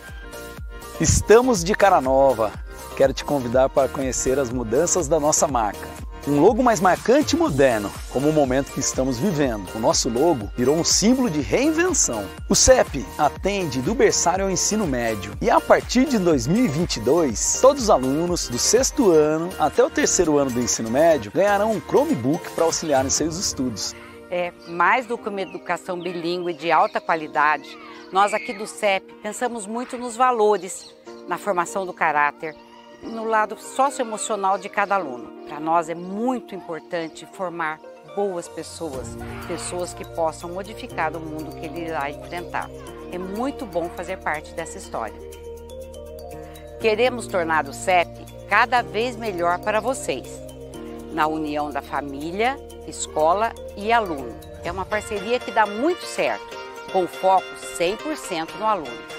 Estamos de cara nova. Quero te convidar para conhecer as mudanças da nossa marca. Um logo mais marcante e moderno, como o momento que estamos vivendo. O nosso logo virou um símbolo de reinvenção. O CEP atende do berçário ao ensino médio e a partir de 2022, todos os alunos do sexto ano até o terceiro ano do ensino médio ganharão um Chromebook para auxiliar em seus estudos. É, mais do que uma educação bilíngue de alta qualidade, nós aqui do CEP pensamos muito nos valores, na formação do caráter, no lado socioemocional de cada aluno. Para nós é muito importante formar boas pessoas, pessoas que possam modificar o mundo que ele irá enfrentar. É muito bom fazer parte dessa história. Queremos tornar o CEP cada vez melhor para vocês, na união da família, escola e aluno. É uma parceria que dá muito certo, com foco 100% no aluno.